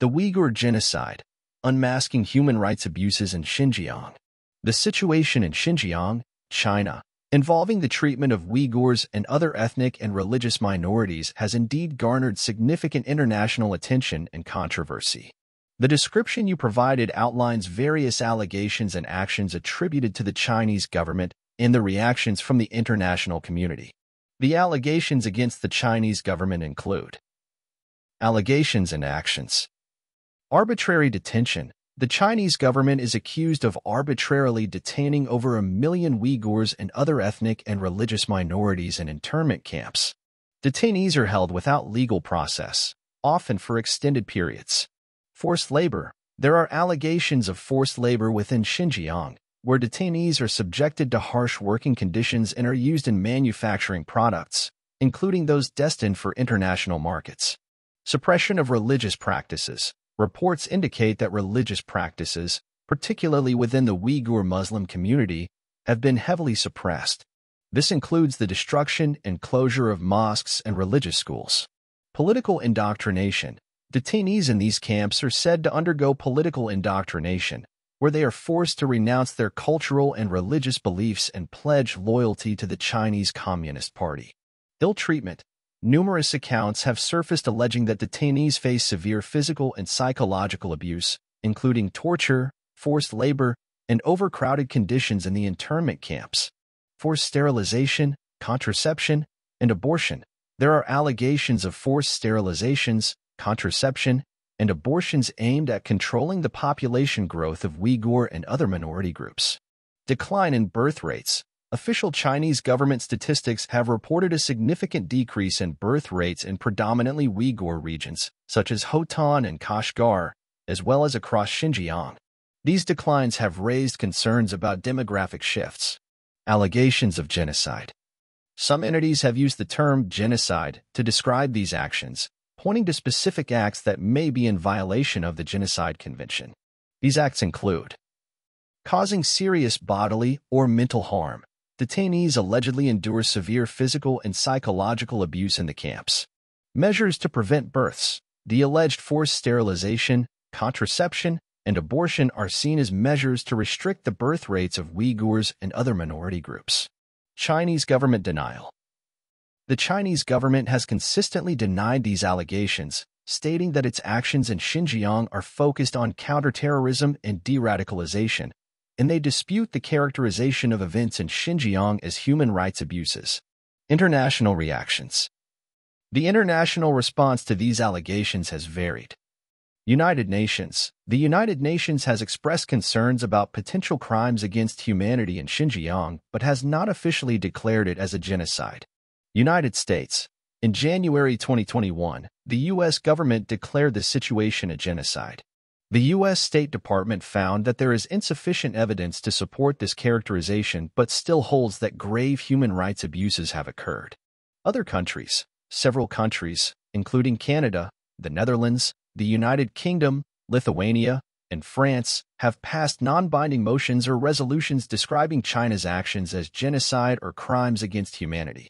The Uyghur Genocide, Unmasking Human Rights Abuses in Xinjiang. The situation in Xinjiang, China, involving the treatment of Uyghurs and other ethnic and religious minorities has indeed garnered significant international attention and controversy. The description you provided outlines various allegations and actions attributed to the Chinese government and the reactions from the international community. The allegations against the Chinese government include Allegations and actions Arbitrary detention. The Chinese government is accused of arbitrarily detaining over a million Uyghurs and other ethnic and religious minorities in internment camps. Detainees are held without legal process, often for extended periods. Forced labor. There are allegations of forced labor within Xinjiang, where detainees are subjected to harsh working conditions and are used in manufacturing products, including those destined for international markets. Suppression of religious practices. Reports indicate that religious practices, particularly within the Uyghur Muslim community, have been heavily suppressed. This includes the destruction and closure of mosques and religious schools. Political indoctrination. Detainees in these camps are said to undergo political indoctrination, where they are forced to renounce their cultural and religious beliefs and pledge loyalty to the Chinese Communist Party. Ill treatment. Numerous accounts have surfaced alleging that detainees face severe physical and psychological abuse, including torture, forced labor, and overcrowded conditions in the internment camps. Forced sterilization, contraception, and abortion. There are allegations of forced sterilizations, contraception, and abortions aimed at controlling the population growth of Uyghur and other minority groups. Decline in birth rates. Official Chinese government statistics have reported a significant decrease in birth rates in predominantly Uyghur regions, such as Hotan and Kashgar, as well as across Xinjiang. These declines have raised concerns about demographic shifts. Allegations of genocide. Some entities have used the term genocide to describe these actions, pointing to specific acts that may be in violation of the Genocide Convention. These acts include causing serious bodily or mental harm. Detainees allegedly endure severe physical and psychological abuse in the camps. Measures to prevent births. The alleged forced sterilization, contraception, and abortion are seen as measures to restrict the birth rates of Uyghurs and other minority groups. Chinese government denial. The Chinese government has consistently denied these allegations, stating that its actions in Xinjiang are focused on counterterrorism and de-radicalization, and they dispute the characterization of events in Xinjiang as human rights abuses. International reactions. The international response to these allegations has varied. United Nations. The United Nations has expressed concerns about potential crimes against humanity in Xinjiang, but has not officially declared it as a genocide. United States. In January 2021, the U.S. government declared the situation a genocide. The U.S. State Department found that there is insufficient evidence to support this characterization but still holds that grave human rights abuses have occurred. Other countries, several countries, including Canada, the Netherlands, the United Kingdom, Lithuania, and France, have passed non-binding motions or resolutions describing China's actions as genocide or crimes against humanity.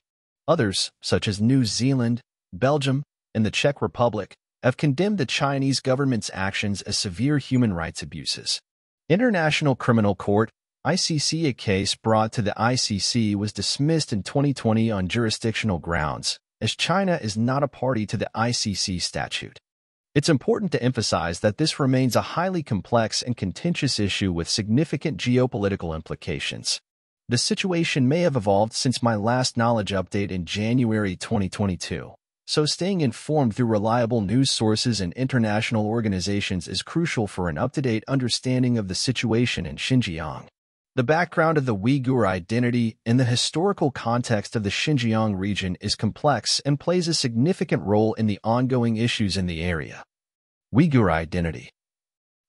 Others, such as New Zealand, Belgium, and the Czech Republic, have condemned the Chinese government's actions as severe human rights abuses. International Criminal Court ICC a case brought to the ICC was dismissed in 2020 on jurisdictional grounds, as China is not a party to the ICC statute. It's important to emphasize that this remains a highly complex and contentious issue with significant geopolitical implications. The situation may have evolved since my last knowledge update in January 2022, so staying informed through reliable news sources and international organizations is crucial for an up-to-date understanding of the situation in Xinjiang. The background of the Uyghur identity and the historical context of the Xinjiang region is complex and plays a significant role in the ongoing issues in the area. Uyghur identity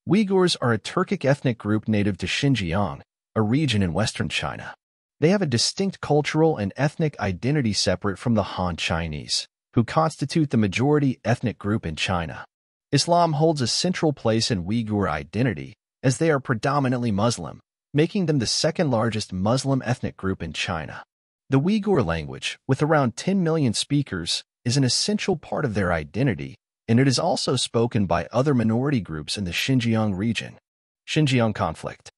Uyghurs are a Turkic ethnic group native to Xinjiang, a region in western China. They have a distinct cultural and ethnic identity separate from the Han Chinese, who constitute the majority ethnic group in China. Islam holds a central place in Uyghur identity, as they are predominantly Muslim, making them the second largest Muslim ethnic group in China. The Uyghur language, with around 10 million speakers, is an essential part of their identity and it is also spoken by other minority groups in the Xinjiang region. Xinjiang conflict.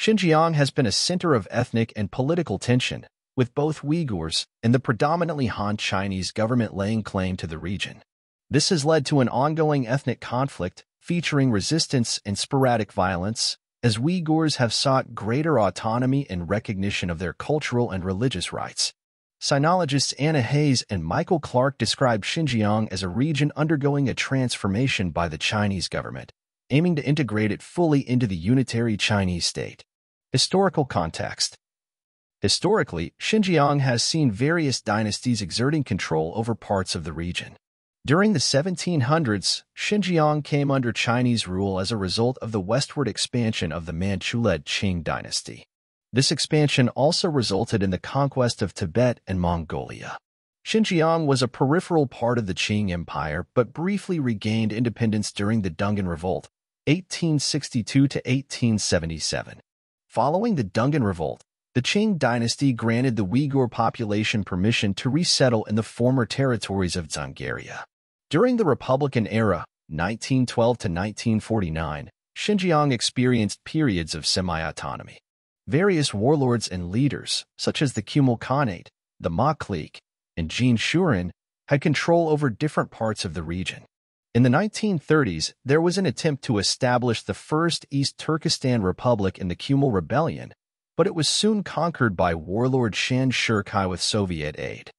Xinjiang has been a center of ethnic and political tension, with both Uyghurs and the predominantly Han Chinese government laying claim to the region. This has led to an ongoing ethnic conflict featuring resistance and sporadic violence, as Uyghurs have sought greater autonomy and recognition of their cultural and religious rights. Sinologists Anna Hayes and Michael Clark describe Xinjiang as a region undergoing a transformation by the Chinese government, aiming to integrate it fully into the unitary Chinese state. Historical context Historically, Xinjiang has seen various dynasties exerting control over parts of the region. During the 1700s, Xinjiang came under Chinese rule as a result of the westward expansion of the Manchu-led Qing dynasty. This expansion also resulted in the conquest of Tibet and Mongolia. Xinjiang was a peripheral part of the Qing Empire but briefly regained independence during the Dungan Revolt, 1862-1877. Following the Dungan Revolt, the Qing dynasty granted the Uyghur population permission to resettle in the former territories of Dzungaria. During the Republican era, 1912 to 1949, Xinjiang experienced periods of semi-autonomy. Various warlords and leaders, such as the Kumul Khanate, the Ma clique, and Jin Shuren, had control over different parts of the region. In the 1930s, there was an attempt to establish the first East Turkestan Republic in the Kumul Rebellion, but it was soon conquered by warlord Sheng Shicai with Soviet aid.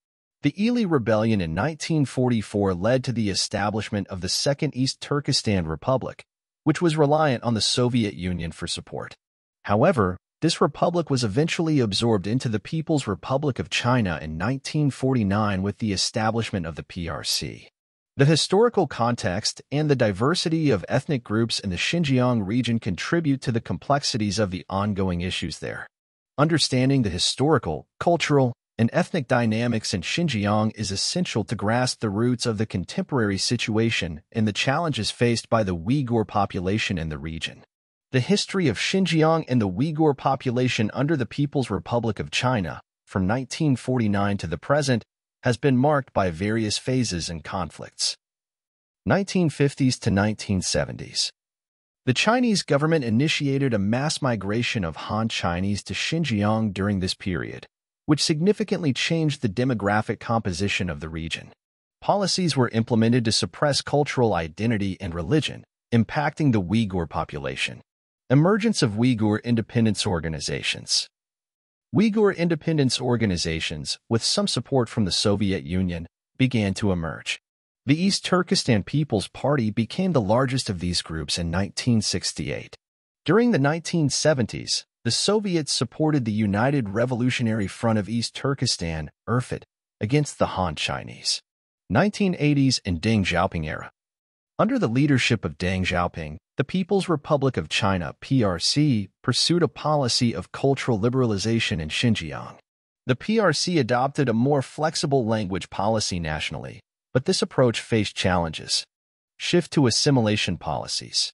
The Ili Rebellion in 1944 led to the establishment of the Second East Turkestan Republic, which was reliant on the Soviet Union for support. However, this republic was eventually absorbed into the People's Republic of China in 1949 with the establishment of the PRC. The historical context and the diversity of ethnic groups in the Xinjiang region contribute to the complexities of the ongoing issues there. Understanding the historical, cultural, and ethnic dynamics in Xinjiang is essential to grasp the roots of the contemporary situation and the challenges faced by the Uyghur population in the region. The history of Xinjiang and the Uyghur population under the People's Republic of China, from 1949 to the present, has been marked by various phases and conflicts. 1950s to 1970s. The Chinese government initiated a mass migration of Han Chinese to Xinjiang during this period, which significantly changed the demographic composition of the region. Policies were implemented to suppress cultural identity and religion, impacting the Uyghur population. Emergence of Uyghur independence organizations. Uyghur independence organizations, with some support from the Soviet Union, began to emerge. The East Turkestan People's Party became the largest of these groups in 1968. During the 1970s, the Soviets supported the United Revolutionary Front of East Turkestan, URFT, against the Han Chinese. 1980s and Deng Xiaoping era. Under the leadership of Deng Xiaoping, the People's Republic of China, PRC, pursued a policy of cultural liberalization in Xinjiang. The PRC adopted a more flexible language policy nationally, but this approach faced challenges. Shift to assimilation policies.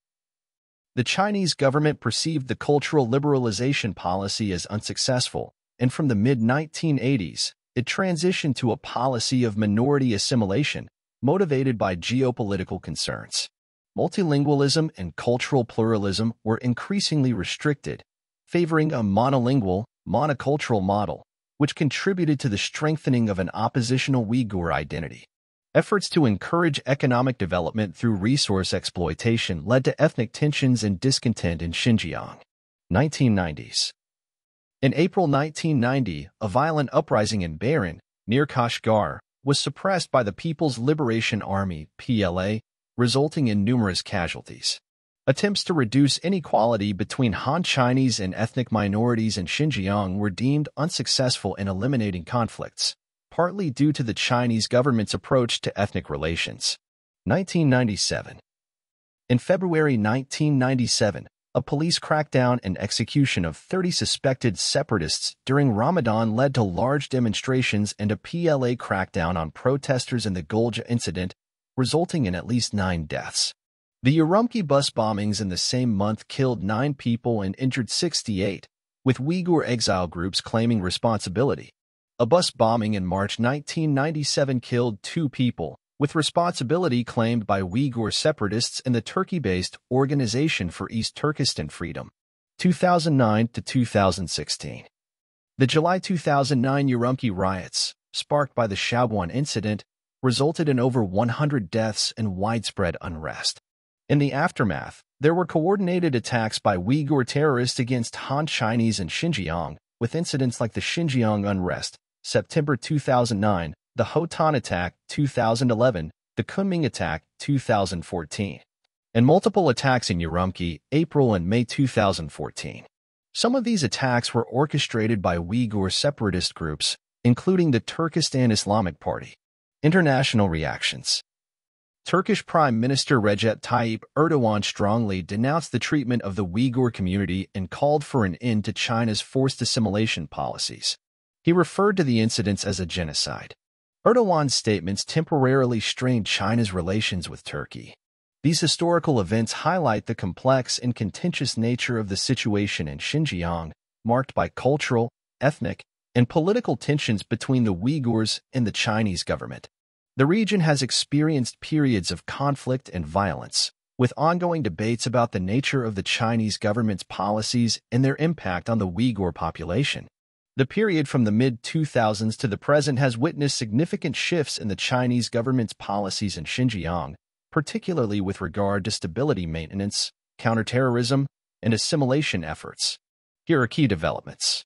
The Chinese government perceived the cultural liberalization policy as unsuccessful, and from the mid-1980s, it transitioned to a policy of minority assimilation, motivated by geopolitical concerns multilingualism and cultural pluralism were increasingly restricted, favoring a monolingual, monocultural model, which contributed to the strengthening of an oppositional Uyghur identity. Efforts to encourage economic development through resource exploitation led to ethnic tensions and discontent in Xinjiang. 1990s. In April 1990, a violent uprising in Baren, near Kashgar, was suppressed by the People's Liberation Army, PLA, resulting in numerous casualties. Attempts to reduce inequality between Han Chinese and ethnic minorities in Xinjiang were deemed unsuccessful in eliminating conflicts, partly due to the Chinese government's approach to ethnic relations. 1997 In February 1997, a police crackdown and execution of 30 suspected separatists during Ramadan led to large demonstrations and a PLA crackdown on protesters in the Ghulja incident resulting in at least nine deaths. The Urumqi bus bombings in the same month killed nine people and injured 68, with Uyghur exile groups claiming responsibility. A bus bombing in March 1997 killed two people, with responsibility claimed by Uyghur separatists and the Turkey-based Organization for East Turkestan Freedom, 2009 to 2016. The July 2009 Urumqi riots, sparked by the Shaoguan incident, resulted in over 100 deaths and widespread unrest. In the aftermath, there were coordinated attacks by Uyghur terrorists against Han Chinese in Xinjiang, with incidents like the Xinjiang unrest, September 2009, the Hotan attack, 2011, the Kunming attack, 2014, and multiple attacks in Urumqi, April and May 2014. Some of these attacks were orchestrated by Uyghur separatist groups, including the Turkestan Islamic Party. International reactions Turkish Prime Minister Recep Tayyip Erdogan strongly denounced the treatment of the Uyghur community and called for an end to China's forced assimilation policies. He referred to the incidents as a genocide. Erdogan's statements temporarily strained China's relations with Turkey. These historical events highlight the complex and contentious nature of the situation in Xinjiang, marked by cultural, ethnic, and political tensions between the Uyghurs and the Chinese government. The region has experienced periods of conflict and violence, with ongoing debates about the nature of the Chinese government's policies and their impact on the Uyghur population. The period from the mid-2000s to the present has witnessed significant shifts in the Chinese government's policies in Xinjiang, particularly with regard to stability maintenance, counterterrorism, and assimilation efforts. Here are key developments.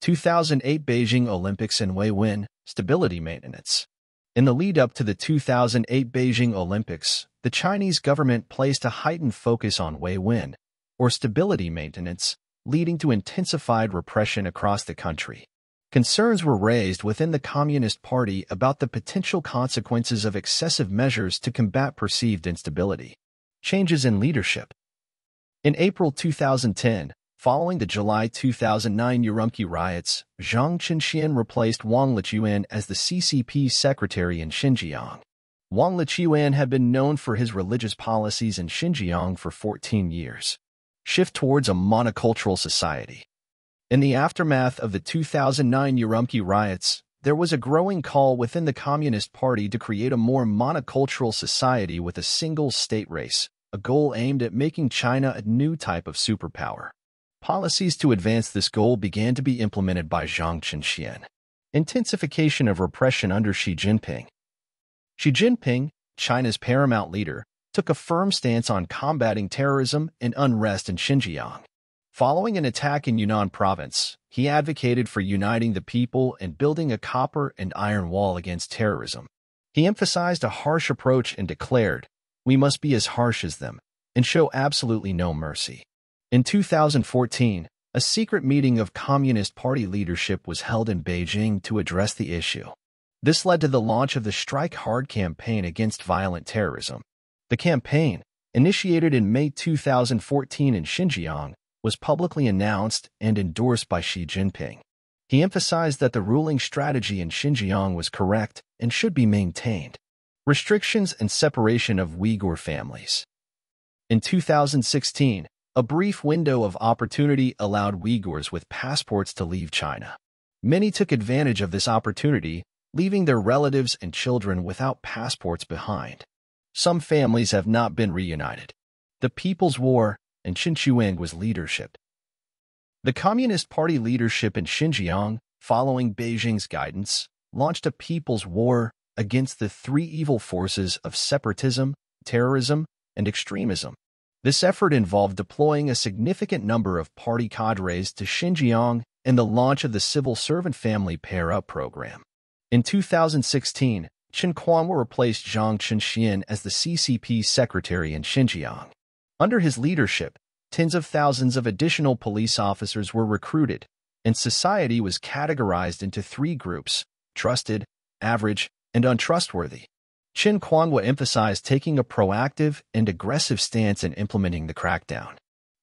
2008 Beijing Olympics in Weiwen, stability maintenance. In the lead-up to the 2008 Beijing Olympics, the Chinese government placed a heightened focus on Weiwen, or stability maintenance, leading to intensified repression across the country. Concerns were raised within the Communist Party about the potential consequences of excessive measures to combat perceived instability. Changes in leadership. In April 2010, Following the July 2009 Urumqi riots, Zhang Chunxian replaced Wang Lequan as the CCP secretary in Xinjiang. Wang Lequan had been known for his religious policies in Xinjiang for 14 years. Shift towards a monocultural society. In the aftermath of the 2009 Urumqi riots, there was a growing call within the Communist Party to create a more monocultural society with a single state race, a goal aimed at making China a new type of superpower. Policies to advance this goal began to be implemented by Zhang Chunxian. Intensification of repression under Xi Jinping. Xi Jinping, China's paramount leader, took a firm stance on combating terrorism and unrest in Xinjiang. Following an attack in Yunnan province, he advocated for uniting the people and building a copper and iron wall against terrorism. He emphasized a harsh approach and declared, we must be as harsh as them and show absolutely no mercy. In 2014, a secret meeting of Communist Party leadership was held in Beijing to address the issue. This led to the launch of the Strike Hard campaign against violent terrorism. The campaign, initiated in May 2014 in Xinjiang, was publicly announced and endorsed by Xi Jinping. He emphasized that the ruling strategy in Xinjiang was correct and should be maintained. Restrictions and separation of Uyghur families. In 2016, a brief window of opportunity allowed Uyghurs with passports to leave China. Many took advantage of this opportunity, leaving their relatives and children without passports behind. Some families have not been reunited. The People's War and Xinjiang was leadership. The Communist Party leadership in Xinjiang, following Beijing's guidance, launched a people's war against the three evil forces of separatism, terrorism, and extremism. This effort involved deploying a significant number of party cadres to Xinjiang and the launch of the Civil Servant Family Pair-Up program. In 2016, Chen Quanguo replaced Zhang Chunxian as the CCP secretary in Xinjiang. Under his leadership, tens of thousands of additional police officers were recruited, and society was categorized into three groups, trusted, average, and untrustworthy. Chen Quanguo emphasized taking a proactive and aggressive stance in implementing the crackdown.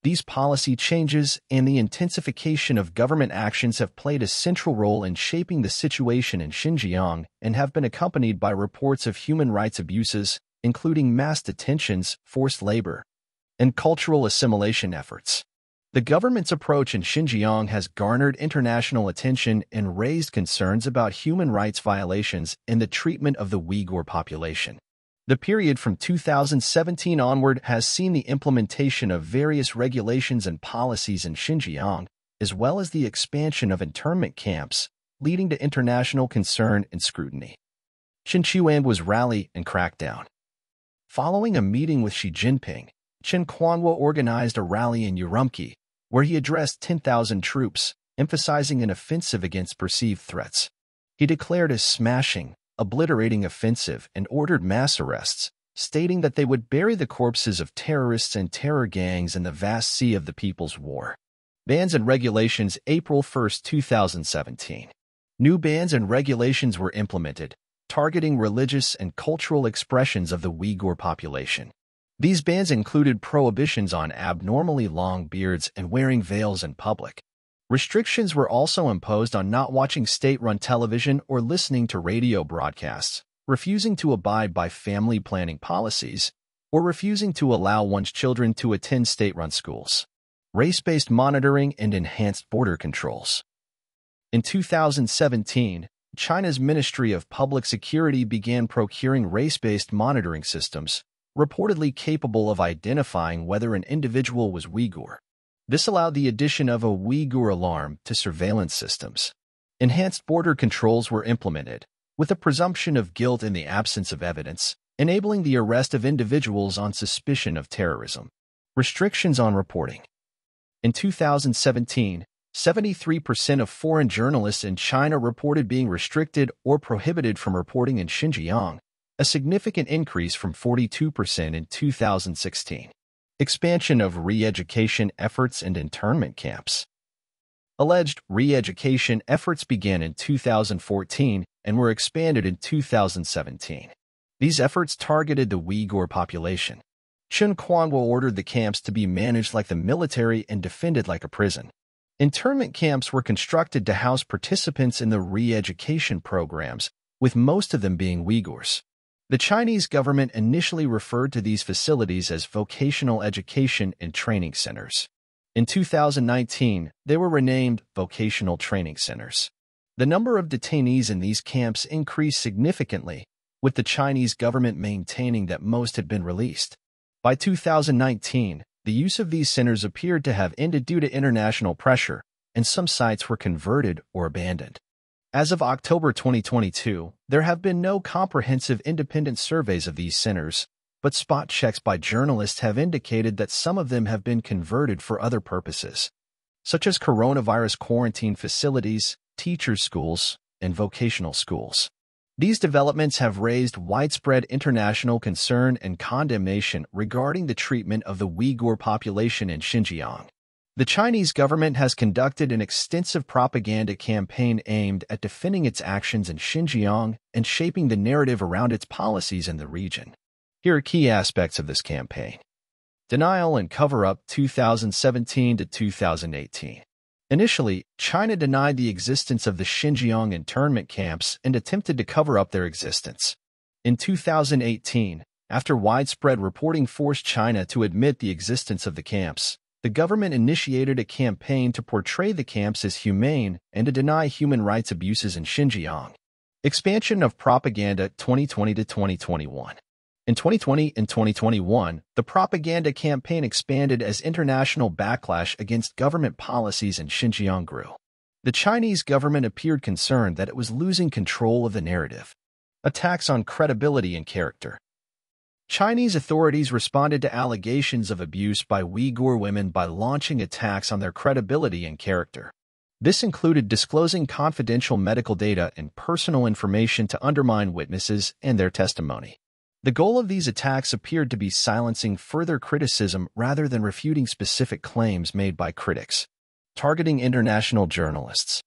These policy changes and the intensification of government actions have played a central role in shaping the situation in Xinjiang and have been accompanied by reports of human rights abuses, including mass detentions, forced labor, and cultural assimilation efforts. The government's approach in Xinjiang has garnered international attention and raised concerns about human rights violations and the treatment of the Uyghur population. The period from 2017 onward has seen the implementation of various regulations and policies in Xinjiang, as well as the expansion of internment camps, leading to international concern and scrutiny. Chen was rally and crackdown. Following a meeting with Xi Jinping, Chen Quanguo organized a rally in Urumqi, where he addressed 10,000 troops, emphasizing an offensive against perceived threats. He declared a smashing, obliterating offensive and ordered mass arrests, stating that they would bury the corpses of terrorists and terror gangs in the vast sea of the People's War. Bans and Regulations April 1, 2017 New bans and regulations were implemented, targeting religious and cultural expressions of the Uyghur population. These bans included prohibitions on abnormally long beards and wearing veils in public, Restrictions were also imposed on not watching state-run television or listening to radio broadcasts, refusing to abide by family planning policies, or refusing to allow one's children to attend state-run schools. Race-based monitoring and enhanced border controls. In 2017, China's Ministry of Public Security began procuring race-based monitoring systems, reportedly capable of identifying whether an individual was Uyghur. This allowed the addition of a Uyghur alarm to surveillance systems. Enhanced border controls were implemented, with a presumption of guilt in the absence of evidence, enabling the arrest of individuals on suspicion of terrorism. Restrictions on reporting. In 2017, 73% of foreign journalists in China reported being restricted or prohibited from reporting in Xinjiang, a significant increase from 42% in 2016. Expansion of re-education efforts and internment camps. Alleged re-education efforts began in 2014 and were expanded in 2017. These efforts targeted the Uyghur population. Chen Quanguo ordered the camps to be managed like the military and defended like a prison. Internment camps were constructed to house participants in the re-education programs, with most of them being Uyghurs. The Chinese government initially referred to these facilities as vocational education and training centers. In 2019, they were renamed vocational training centers. The number of detainees in these camps increased significantly, with the Chinese government maintaining that most had been released. By 2019, the use of these centers appeared to have ended due to international pressure, and some sites were converted or abandoned. As of October 2022, there have been no comprehensive independent surveys of these centers, but spot checks by journalists have indicated that some of them have been converted for other purposes, such as coronavirus quarantine facilities, teachers' schools, and vocational schools. These developments have raised widespread international concern and condemnation regarding the treatment of the Uyghur population in Xinjiang. The Chinese government has conducted an extensive propaganda campaign aimed at defending its actions in Xinjiang and shaping the narrative around its policies in the region. Here are key aspects of this campaign. Denial and Cover-Up 2017 to 2018 Initially, China denied the existence of the Xinjiang internment camps and attempted to cover up their existence. In 2018, after widespread reporting forced China to admit the existence of the camps, the government initiated a campaign to portray the camps as humane and to deny human rights abuses in Xinjiang. Expansion of propaganda 2020 to 2021. In 2020 and 2021, the propaganda campaign expanded as international backlash against government policies in Xinjiang grew. The Chinese government appeared concerned that it was losing control of the narrative. Attacks on credibility and character. Chinese authorities responded to allegations of abuse by Uyghur women by launching attacks on their credibility and character. This included disclosing confidential medical data and personal information to undermine witnesses and their testimony. The goal of these attacks appeared to be silencing further criticism rather than refuting specific claims made by critics. Targeting international journalists.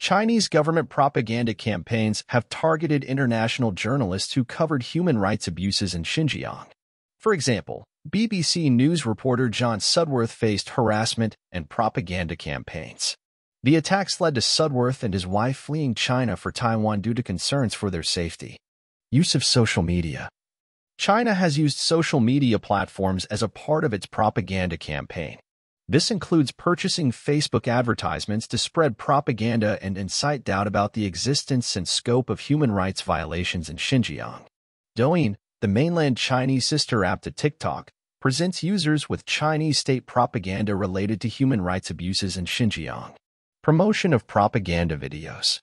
Chinese government propaganda campaigns have targeted international journalists who covered human rights abuses in Xinjiang. For example, BBC News reporter John Sudworth faced harassment and propaganda campaigns. The attacks led to Sudworth and his wife fleeing China for Taiwan due to concerns for their safety. Use of social media. China has used social media platforms as a part of its propaganda campaign. This includes purchasing Facebook advertisements to spread propaganda and incite doubt about the existence and scope of human rights violations in Xinjiang. Douyin, the mainland Chinese sister app to TikTok, presents users with Chinese state propaganda related to human rights abuses in Xinjiang. Promotion of propaganda videos.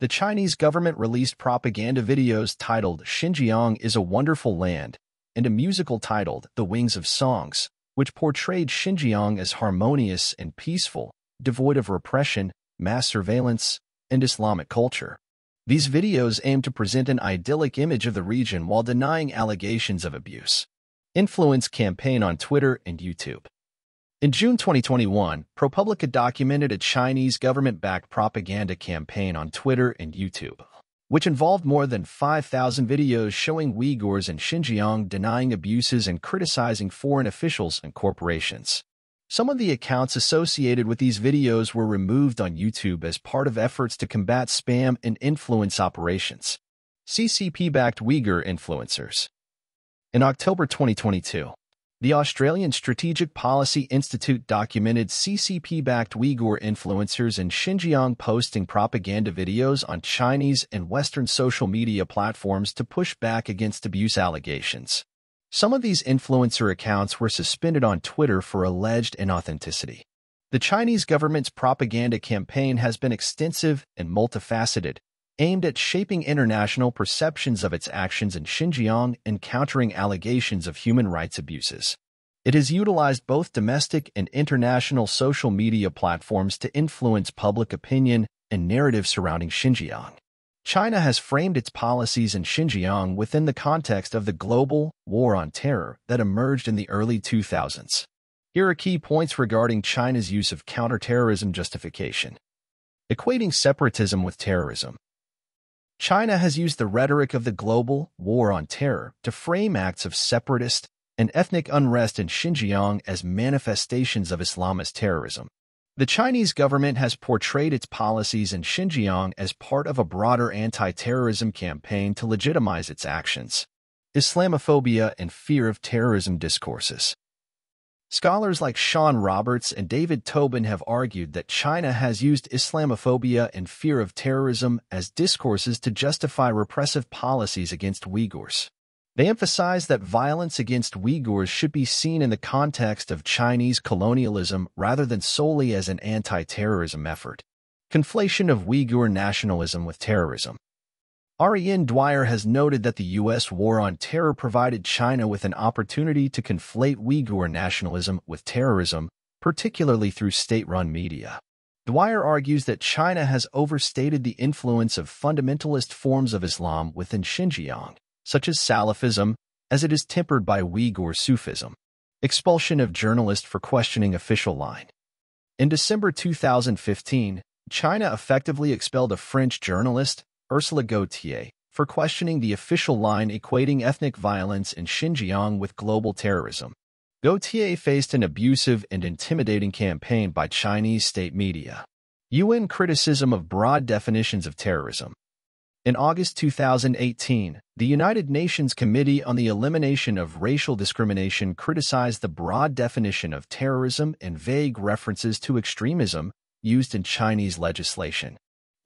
The Chinese government released propaganda videos titled Xinjiang is a Wonderful Land and a musical titled The Wings of Songs, which portrayed Xinjiang as harmonious and peaceful, devoid of repression, mass surveillance, and Islamic culture. These videos aim to present an idyllic image of the region while denying allegations of abuse influence campaign on Twitter and YouTube. In June 2021, ProPublica documented a Chinese government-backed propaganda campaign on Twitter and YouTube, which involved more than 5,000 videos showing Uyghurs in Xinjiang denying abuses and criticizing foreign officials and corporations. Some of the accounts associated with these videos were removed on YouTube as part of efforts to combat spam and influence operations. CCP-backed Uyghur influencers in October 2022, the Australian Strategic Policy Institute documented CCP-backed Uyghur influencers in Xinjiang posting propaganda videos on Chinese and Western social media platforms to push back against abuse allegations. Some of these influencer accounts were suspended on Twitter for alleged inauthenticity. The Chinese government's propaganda campaign has been extensive and multifaceted, aimed at shaping international perceptions of its actions in Xinjiang and countering allegations of human rights abuses. It has utilized both domestic and international social media platforms to influence public opinion and narrative surrounding Xinjiang. China has framed its policies in Xinjiang within the context of the global war on terror that emerged in the early 2000s. Here are key points regarding China's use of counterterrorism justification. Equating separatism with terrorism. China has used the rhetoric of the global war on terror to frame acts of separatist and ethnic unrest in Xinjiang as manifestations of Islamist terrorism. The Chinese government has portrayed its policies in Xinjiang as part of a broader anti-terrorism campaign to legitimize its actions. Islamophobia and fear of terrorism discourses. Scholars like Sean Roberts and David Tobin have argued that China has used Islamophobia and fear of terrorism as discourses to justify repressive policies against Uyghurs. They emphasize that violence against Uyghurs should be seen in the context of Chinese colonialism rather than solely as an anti-terrorism effort. Conflation of Uyghur nationalism with terrorism. Arienne Dwyer has noted that the U.S. war on terror provided China with an opportunity to conflate Uyghur nationalism with terrorism, particularly through state-run media. Dwyer argues that China has overstated the influence of fundamentalist forms of Islam within Xinjiang, such as Salafism, as it is tempered by Uyghur Sufism. Expulsion of journalist for questioning official line. In December 2015, China effectively expelled a French journalist, Ursula Gauthier, for questioning the official line equating ethnic violence in Xinjiang with global terrorism. Gautier faced an abusive and intimidating campaign by Chinese state media. UN criticism of broad definitions of terrorism. In August 2018, the United Nations Committee on the Elimination of Racial Discrimination criticized the broad definition of terrorism and vague references to extremism used in Chinese legislation.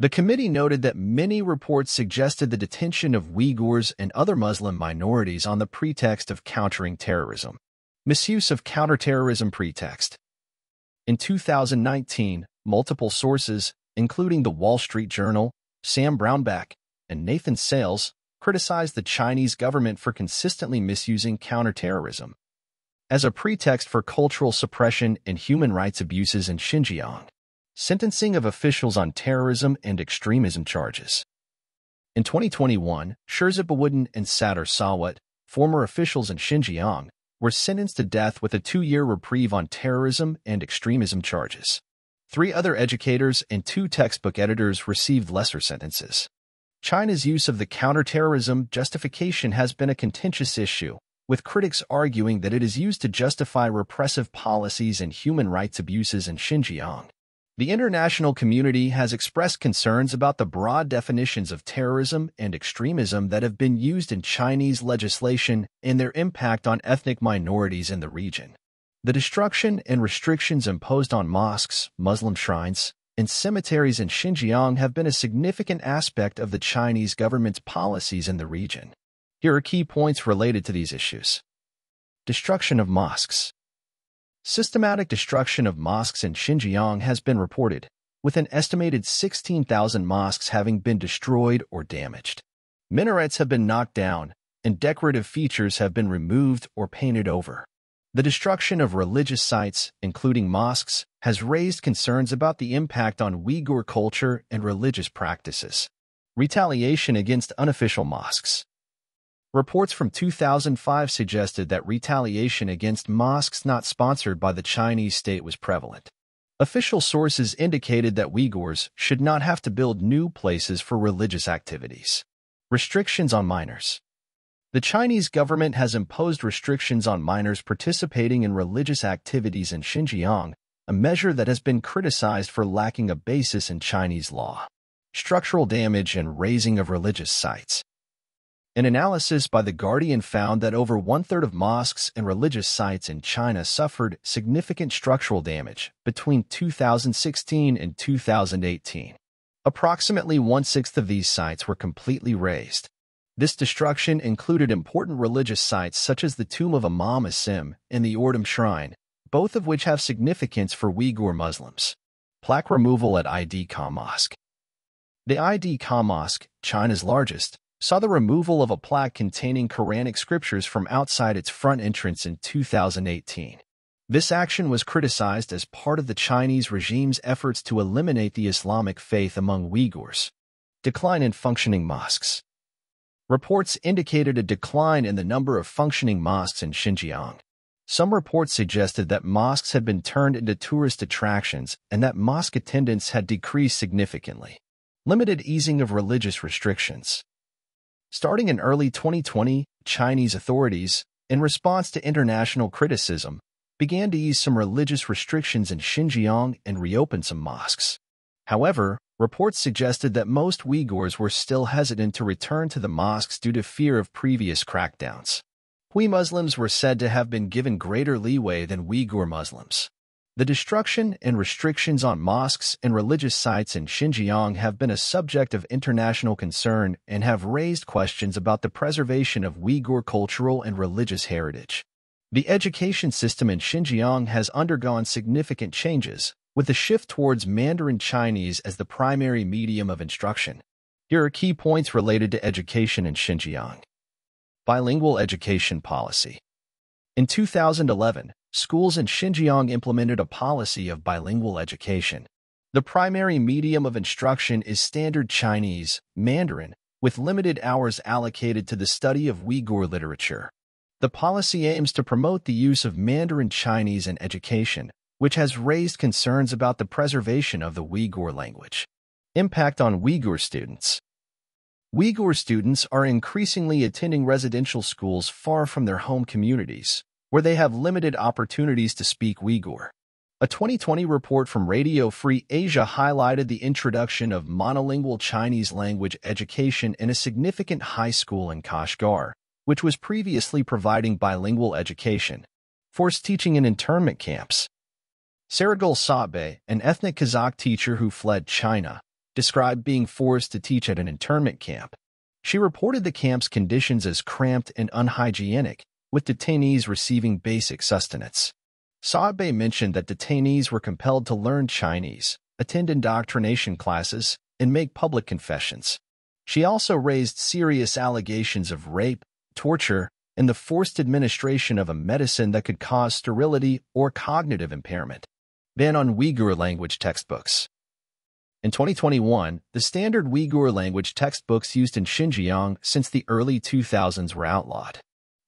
The committee noted that many reports suggested the detention of Uyghurs and other Muslim minorities on the pretext of countering terrorism. Misuse of counterterrorism pretext. In 2019, multiple sources, including the Wall Street Journal, Sam Brownback, and Nathan Sales, criticized the Chinese government for consistently misusing counterterrorism as a pretext for cultural suppression and human rights abuses in Xinjiang sentencing of officials on terrorism and extremism charges. In 2021, Shirzad and Sattar Sawut, former officials in Xinjiang, were sentenced to death with a two-year reprieve on terrorism and extremism charges. Three other educators and two textbook editors received lesser sentences. China's use of the counterterrorism justification has been a contentious issue, with critics arguing that it is used to justify repressive policies and human rights abuses in Xinjiang. The international community has expressed concerns about the broad definitions of terrorism and extremism that have been used in Chinese legislation and their impact on ethnic minorities in the region. The destruction and restrictions imposed on mosques, Muslim shrines, and cemeteries in Xinjiang have been a significant aspect of the Chinese government's policies in the region. Here are key points related to these issues. Destruction of mosques. Systematic destruction of mosques in Xinjiang has been reported, with an estimated 16,000 mosques having been destroyed or damaged. Minarets have been knocked down, and decorative features have been removed or painted over. The destruction of religious sites, including mosques, has raised concerns about the impact on Uyghur culture and religious practices. Retaliation against unofficial mosques. Reports from 2005 suggested that retaliation against mosques not sponsored by the Chinese state was prevalent. Official sources indicated that Uyghurs should not have to build new places for religious activities. Restrictions on minors. The Chinese government has imposed restrictions on minors participating in religious activities in Xinjiang, a measure that has been criticized for lacking a basis in Chinese law. Structural damage and razing of religious sites. An analysis by The Guardian found that over one-third of mosques and religious sites in China suffered significant structural damage between 2016 and 2018. Approximately one-sixth of these sites were completely razed. This destruction included important religious sites such as the tomb of Imam Asim and the Ordum Shrine, both of which have significance for Uyghur Muslims. Plaque removal at Id Kah Mosque The Id Kah Mosque, China's largest, saw the removal of a plaque containing Quranic scriptures from outside its front entrance in 2018. This action was criticized as part of the Chinese regime's efforts to eliminate the Islamic faith among Uyghurs. Decline in functioning mosques. Reports indicated a decline in the number of functioning mosques in Xinjiang. Some reports suggested that mosques had been turned into tourist attractions and that mosque attendance had decreased significantly. Limited easing of religious restrictions. Starting in early 2020, Chinese authorities, in response to international criticism, began to ease some religious restrictions in Xinjiang and reopen some mosques. However, reports suggested that most Uyghurs were still hesitant to return to the mosques due to fear of previous crackdowns. Hui Muslims were said to have been given greater leeway than Uyghur Muslims. The destruction and restrictions on mosques and religious sites in Xinjiang have been a subject of international concern and have raised questions about the preservation of Uyghur cultural and religious heritage. The education system in Xinjiang has undergone significant changes, with a shift towards Mandarin Chinese as the primary medium of instruction. Here are key points related to education in Xinjiang. Bilingual Education Policy In 2011, schools in Xinjiang implemented a policy of bilingual education. The primary medium of instruction is Standard Chinese, Mandarin, with limited hours allocated to the study of Uyghur literature. The policy aims to promote the use of Mandarin Chinese in education, which has raised concerns about the preservation of the Uyghur language. Impact on Uyghur students Uyghur students are increasingly attending residential schools far from their home communities, where they have limited opportunities to speak Uyghur. A 2020 report from Radio Free Asia highlighted the introduction of monolingual Chinese language education in a significant high school in Kashgar, which was previously providing bilingual education. Forced teaching in internment camps. Sayragul Sauytbay, an ethnic Kazakh teacher who fled China, described being forced to teach at an internment camp. She reported the camp's conditions as cramped and unhygienic, with detainees receiving basic sustenance. Sauytbay mentioned that detainees were compelled to learn Chinese, attend indoctrination classes, and make public confessions. She also raised serious allegations of rape, torture, and the forced administration of a medicine that could cause sterility or cognitive impairment. Ban on Uyghur language textbooks. In 2021, the standard Uyghur language textbooks used in Xinjiang since the early 2000s were outlawed.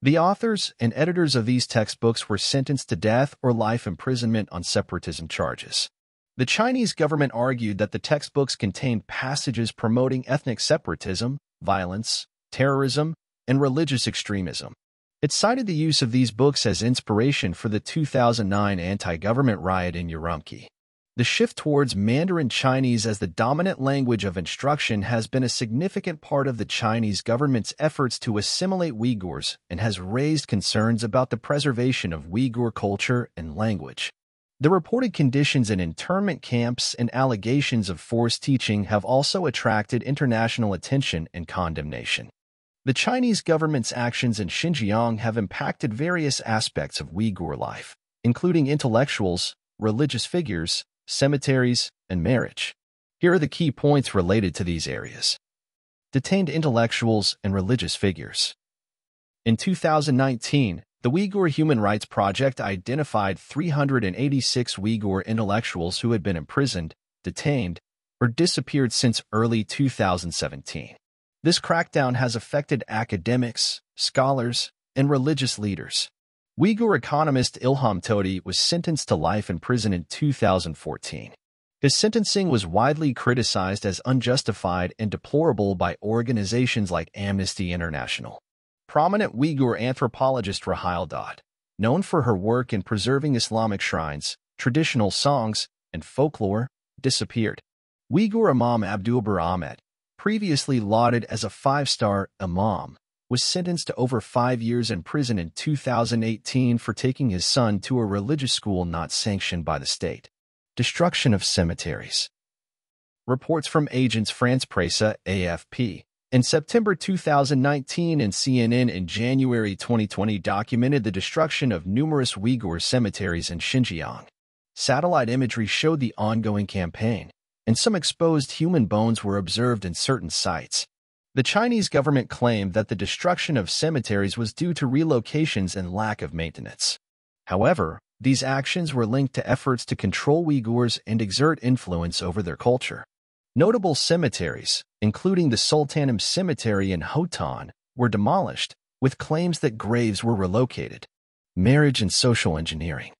The authors and editors of these textbooks were sentenced to death or life imprisonment on separatism charges. The Chinese government argued that the textbooks contained passages promoting ethnic separatism, violence, terrorism, and religious extremism. It cited the use of these books as inspiration for the 2009 anti-government riot in Urumqi. The shift towards Mandarin Chinese as the dominant language of instruction has been a significant part of the Chinese government's efforts to assimilate Uyghurs and has raised concerns about the preservation of Uyghur culture and language. The reported conditions in internment camps and allegations of forced teaching have also attracted international attention and condemnation. The Chinese government's actions in Xinjiang have impacted various aspects of Uyghur life, including intellectuals, religious figures, cemeteries, and marriage. Here are the key points related to these areas. Detained intellectuals and religious figures. In 2019, the Uyghur Human Rights Project identified 386 Uyghur intellectuals who had been imprisoned, detained, or disappeared since early 2017. This crackdown has affected academics, scholars, and religious leaders. Uyghur economist Ilham Tohti was sentenced to life in prison in 2014. His sentencing was widely criticized as unjustified and deplorable by organizations like Amnesty International. Prominent Uyghur anthropologist Rahile Dawut, known for her work in preserving Islamic shrines, traditional songs, and folklore, disappeared. Uyghur Imam Abdulbar Ahmed, previously lauded as a five-star imam, was sentenced to over five years in prison in 2018 for taking his son to a religious school not sanctioned by the state. Destruction of cemeteries. Reports from Agence France Presse, AFP in September 2019 and CNN in January 2020 documented the destruction of numerous Uyghur cemeteries in Xinjiang. Satellite imagery showed the ongoing campaign, and some exposed human bones were observed in certain sites. The Chinese government claimed that the destruction of cemeteries was due to relocations and lack of maintenance. However, these actions were linked to efforts to control Uyghurs and exert influence over their culture. Notable cemeteries, including the Sultanim Cemetery in Hotan, were demolished, with claims that graves were relocated. Marriage and social engineering.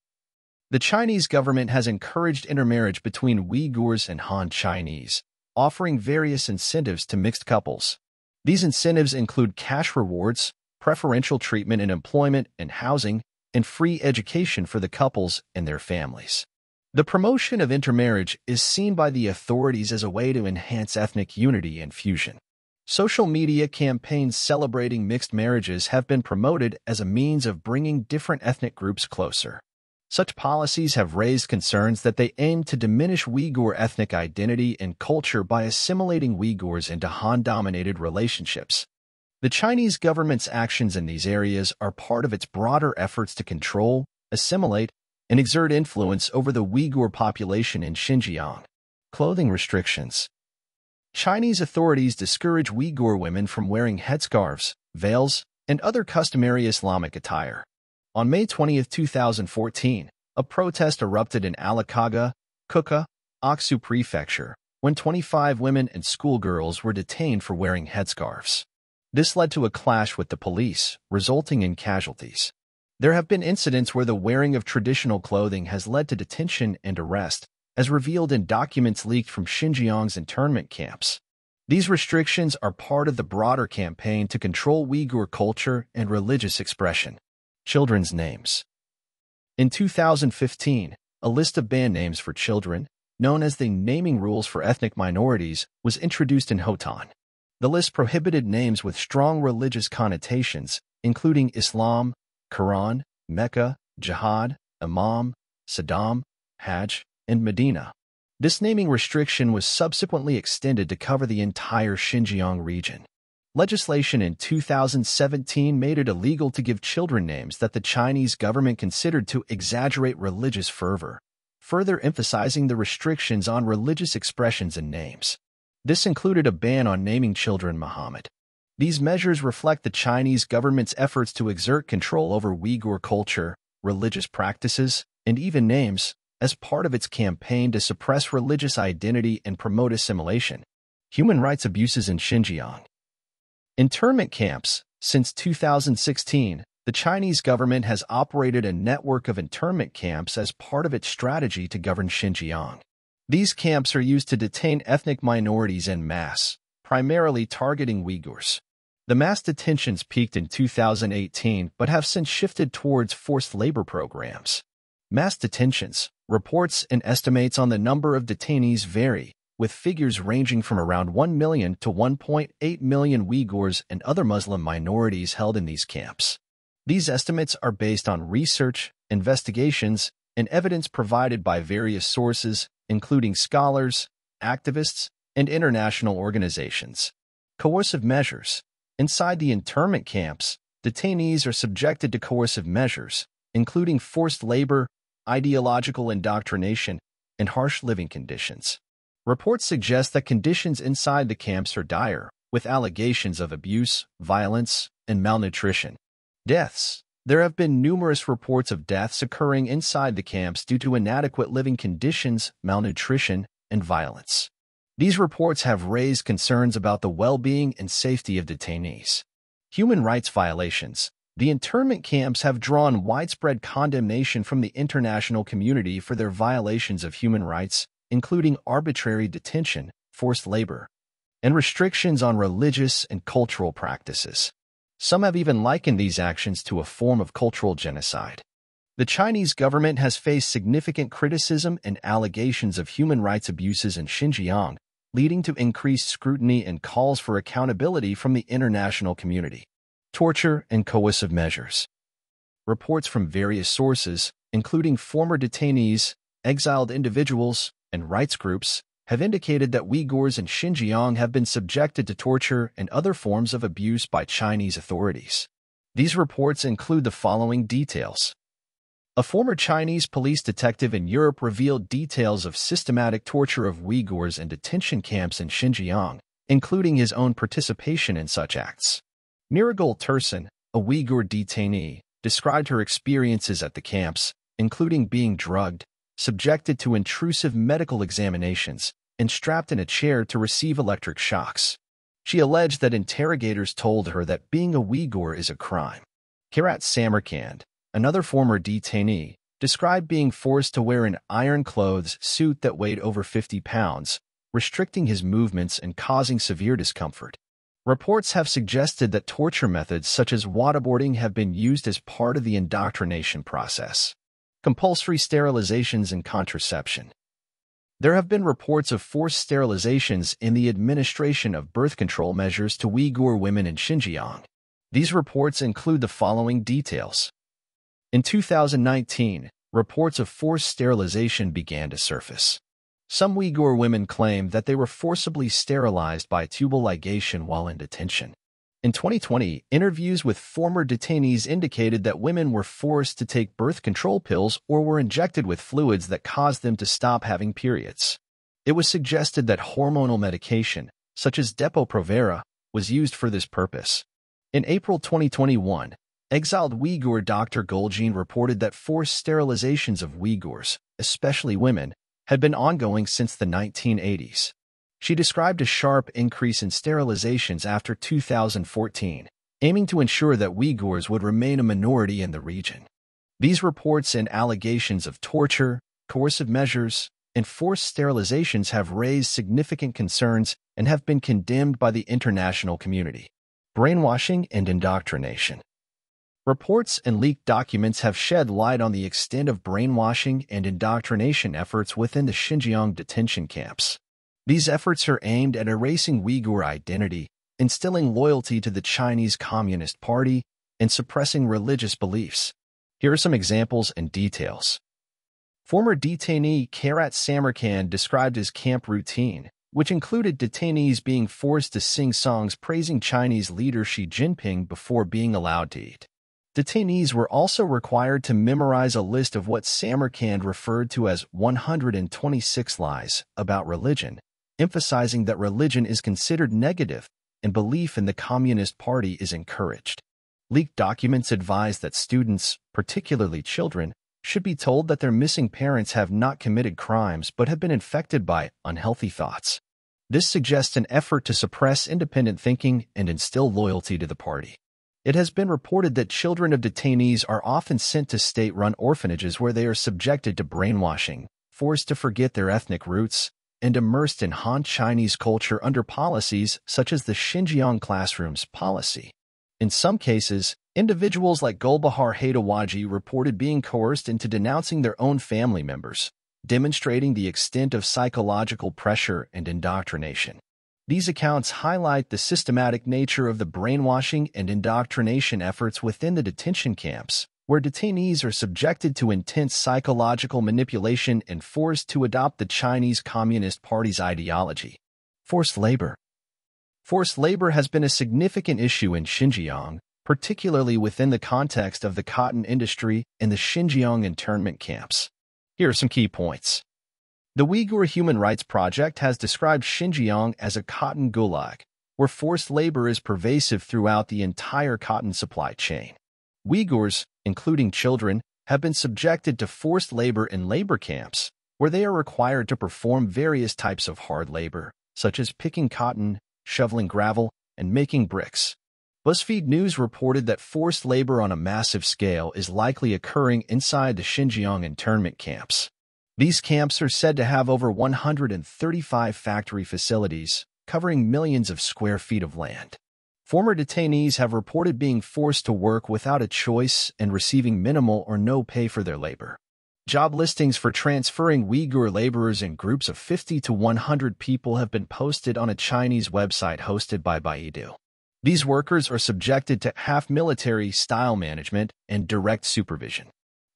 The Chinese government has encouraged intermarriage between Uyghurs and Han Chinese, offering various incentives to mixed couples. These incentives include cash rewards, preferential treatment in employment and housing, and free education for the couples and their families. The promotion of intermarriage is seen by the authorities as a way to enhance ethnic unity and fusion. Social media campaigns celebrating mixed marriages have been promoted as a means of bringing different ethnic groups closer. Such policies have raised concerns that they aim to diminish Uyghur ethnic identity and culture by assimilating Uyghurs into Han-dominated relationships. The Chinese government's actions in these areas are part of its broader efforts to control, assimilate, and exert influence over the Uyghur population in Xinjiang. Clothing restrictions. Chinese authorities discourage Uyghur women from wearing headscarves, veils, and other customary Islamic attire. On May 20, 2014, a protest erupted in Alaqagha, Kuqa, Aksu Prefecture, when 25 women and schoolgirls were detained for wearing headscarves. This led to a clash with the police, resulting in casualties. There have been incidents where the wearing of traditional clothing has led to detention and arrest, as revealed in documents leaked from Xinjiang's internment camps. These restrictions are part of the broader campaign to control Uyghur culture and religious expression. Children's names. In 2015, a list of banned names for children, known as the Naming Rules for Ethnic Minorities, was introduced in Hotan. The list prohibited names with strong religious connotations, including Islam, Quran, Mecca, Jihad, Imam, Saddam, Hajj, and Medina. This naming restriction was subsequently extended to cover the entire Xinjiang region. Legislation in 2017 made it illegal to give children names that the Chinese government considered to exaggerate religious fervor, further emphasizing the restrictions on religious expressions and names. This included a ban on naming children Muhammad. These measures reflect the Chinese government's efforts to exert control over Uyghur culture, religious practices, and even names as part of its campaign to suppress religious identity and promote assimilation. Human rights abuses in Xinjiang. Internment camps. Since 2016, the Chinese government has operated a network of internment camps as part of its strategy to govern Xinjiang. These camps are used to detain ethnic minorities en masse, primarily targeting Uyghurs. The mass detentions peaked in 2018 but have since shifted towards forced labor programs. Mass detentions, reports and estimates on the number of detainees vary, with figures ranging from around 1 million to 1.8 million Uyghurs and other Muslim minorities held in these camps. These estimates are based on research, investigations, and evidence provided by various sources, including scholars, activists, and international organizations. Coercive measures. Inside the internment camps, detainees are subjected to coercive measures, including forced labor, ideological indoctrination, and harsh living conditions. Reports suggest that conditions inside the camps are dire, with allegations of abuse, violence, and malnutrition. Deaths. There have been numerous reports of deaths occurring inside the camps due to inadequate living conditions, malnutrition, and violence. These reports have raised concerns about the well-being and safety of detainees. Human rights violations. The internment camps have drawn widespread condemnation from the international community for their violations of human rights, including arbitrary detention, forced labor, and restrictions on religious and cultural practices. Some have even likened these actions to a form of cultural genocide. The Chinese government has faced significant criticism and allegations of human rights abuses in Xinjiang, leading to increased scrutiny and calls for accountability from the international community. Torture and coercive measures. Reports from various sources, including former detainees, exiled individuals, and rights groups have indicated that Uyghurs in Xinjiang have been subjected to torture and other forms of abuse by Chinese authorities. These reports include the following details. A former Chinese police detective in Europe revealed details of systematic torture of Uyghurs in detention camps in Xinjiang, including his own participation in such acts. Mihrigul Tursun, a Uyghur detainee, described her experiences at the camps, including being drugged, subjected to intrusive medical examinations, and strapped in a chair to receive electric shocks. She alleged that interrogators told her that being a Uyghur is a crime. Kayrat Samarkand, another former detainee, described being forced to wear an iron clothes suit that weighed over 50 pounds, restricting his movements and causing severe discomfort. Reports have suggested that torture methods such as waterboarding have been used as part of the indoctrination process compulsory sterilizations and contraception. There have been reports of forced sterilizations in the administration of birth control measures to Uyghur women in Xinjiang. These reports include the following details. In 2019, reports of forced sterilization began to surface. Some Uyghur women claimed that they were forcibly sterilized by tubal ligation while in detention. In 2020, interviews with former detainees indicated that women were forced to take birth control pills or were injected with fluids that caused them to stop having periods. It was suggested that hormonal medication, such as Depo-Provera, was used for this purpose. In April 2021, exiled Uyghur Dr. Goljin reported that forced sterilizations of Uyghurs, especially women, had been ongoing since the 1980s. She described a sharp increase in sterilizations after 2014, aiming to ensure that Uyghurs would remain a minority in the region. These reports and allegations of torture, coercive measures, and forced sterilizations have raised significant concerns and have been condemned by the international community. Brainwashing and indoctrination. Reports and leaked documents have shed light on the extent of brainwashing and indoctrination efforts within the Xinjiang detention camps. These efforts are aimed at erasing Uyghur identity, instilling loyalty to the Chinese Communist Party, and suppressing religious beliefs. Here are some examples and details. Former detainee Kayrat Samarkand described his camp routine, which included detainees being forced to sing songs praising Chinese leader Xi Jinping before being allowed to eat. Detainees were also required to memorize a list of what Samarkand referred to as 126 lies about religion, emphasizing that religion is considered negative and belief in the Communist Party is encouraged. Leaked documents advise that students, particularly children, should be told that their missing parents have not committed crimes but have been infected by unhealthy thoughts. This suggests an effort to suppress independent thinking and instill loyalty to the party. It has been reported that children of detainees are often sent to state-run orphanages where they are subjected to brainwashing, forced to forget their ethnic roots, and immersed in Han Chinese culture under policies such as the Xinjiang Classrooms policy. In some cases, Individuals like Gulbahar Haitiwaji reported being coerced into denouncing their own family members, demonstrating the extent of psychological pressure and indoctrination. These accounts highlight the systematic nature of the brainwashing and indoctrination efforts within the detention camps, where detainees are subjected to intense psychological manipulation and forced to adopt the Chinese Communist Party's ideology. Forced labor. Forced labor has been a significant issue in Xinjiang, particularly within the context of the cotton industry and the Xinjiang internment camps. Here are some key points. The Uyghur Human Rights Project has described Xinjiang as a cotton gulag, where forced labor is pervasive throughout the entire cotton supply chain. Uyghurs, including children, have been subjected to forced labor in labor camps, where they are required to perform various types of hard labor, such as picking cotton, shoveling gravel, and making bricks. BuzzFeed News reported that forced labor on a massive scale is likely occurring inside the Xinjiang internment camps. These camps are said to have over 135 factory facilities, covering millions of square feet of land. Former detainees have reported being forced to work without a choice and receiving minimal or no pay for their labor. Job listings for transferring Uyghur laborers in groups of 50 to 100 people have been posted on a Chinese website hosted by Baidu. These workers are subjected to half-military style management and direct supervision.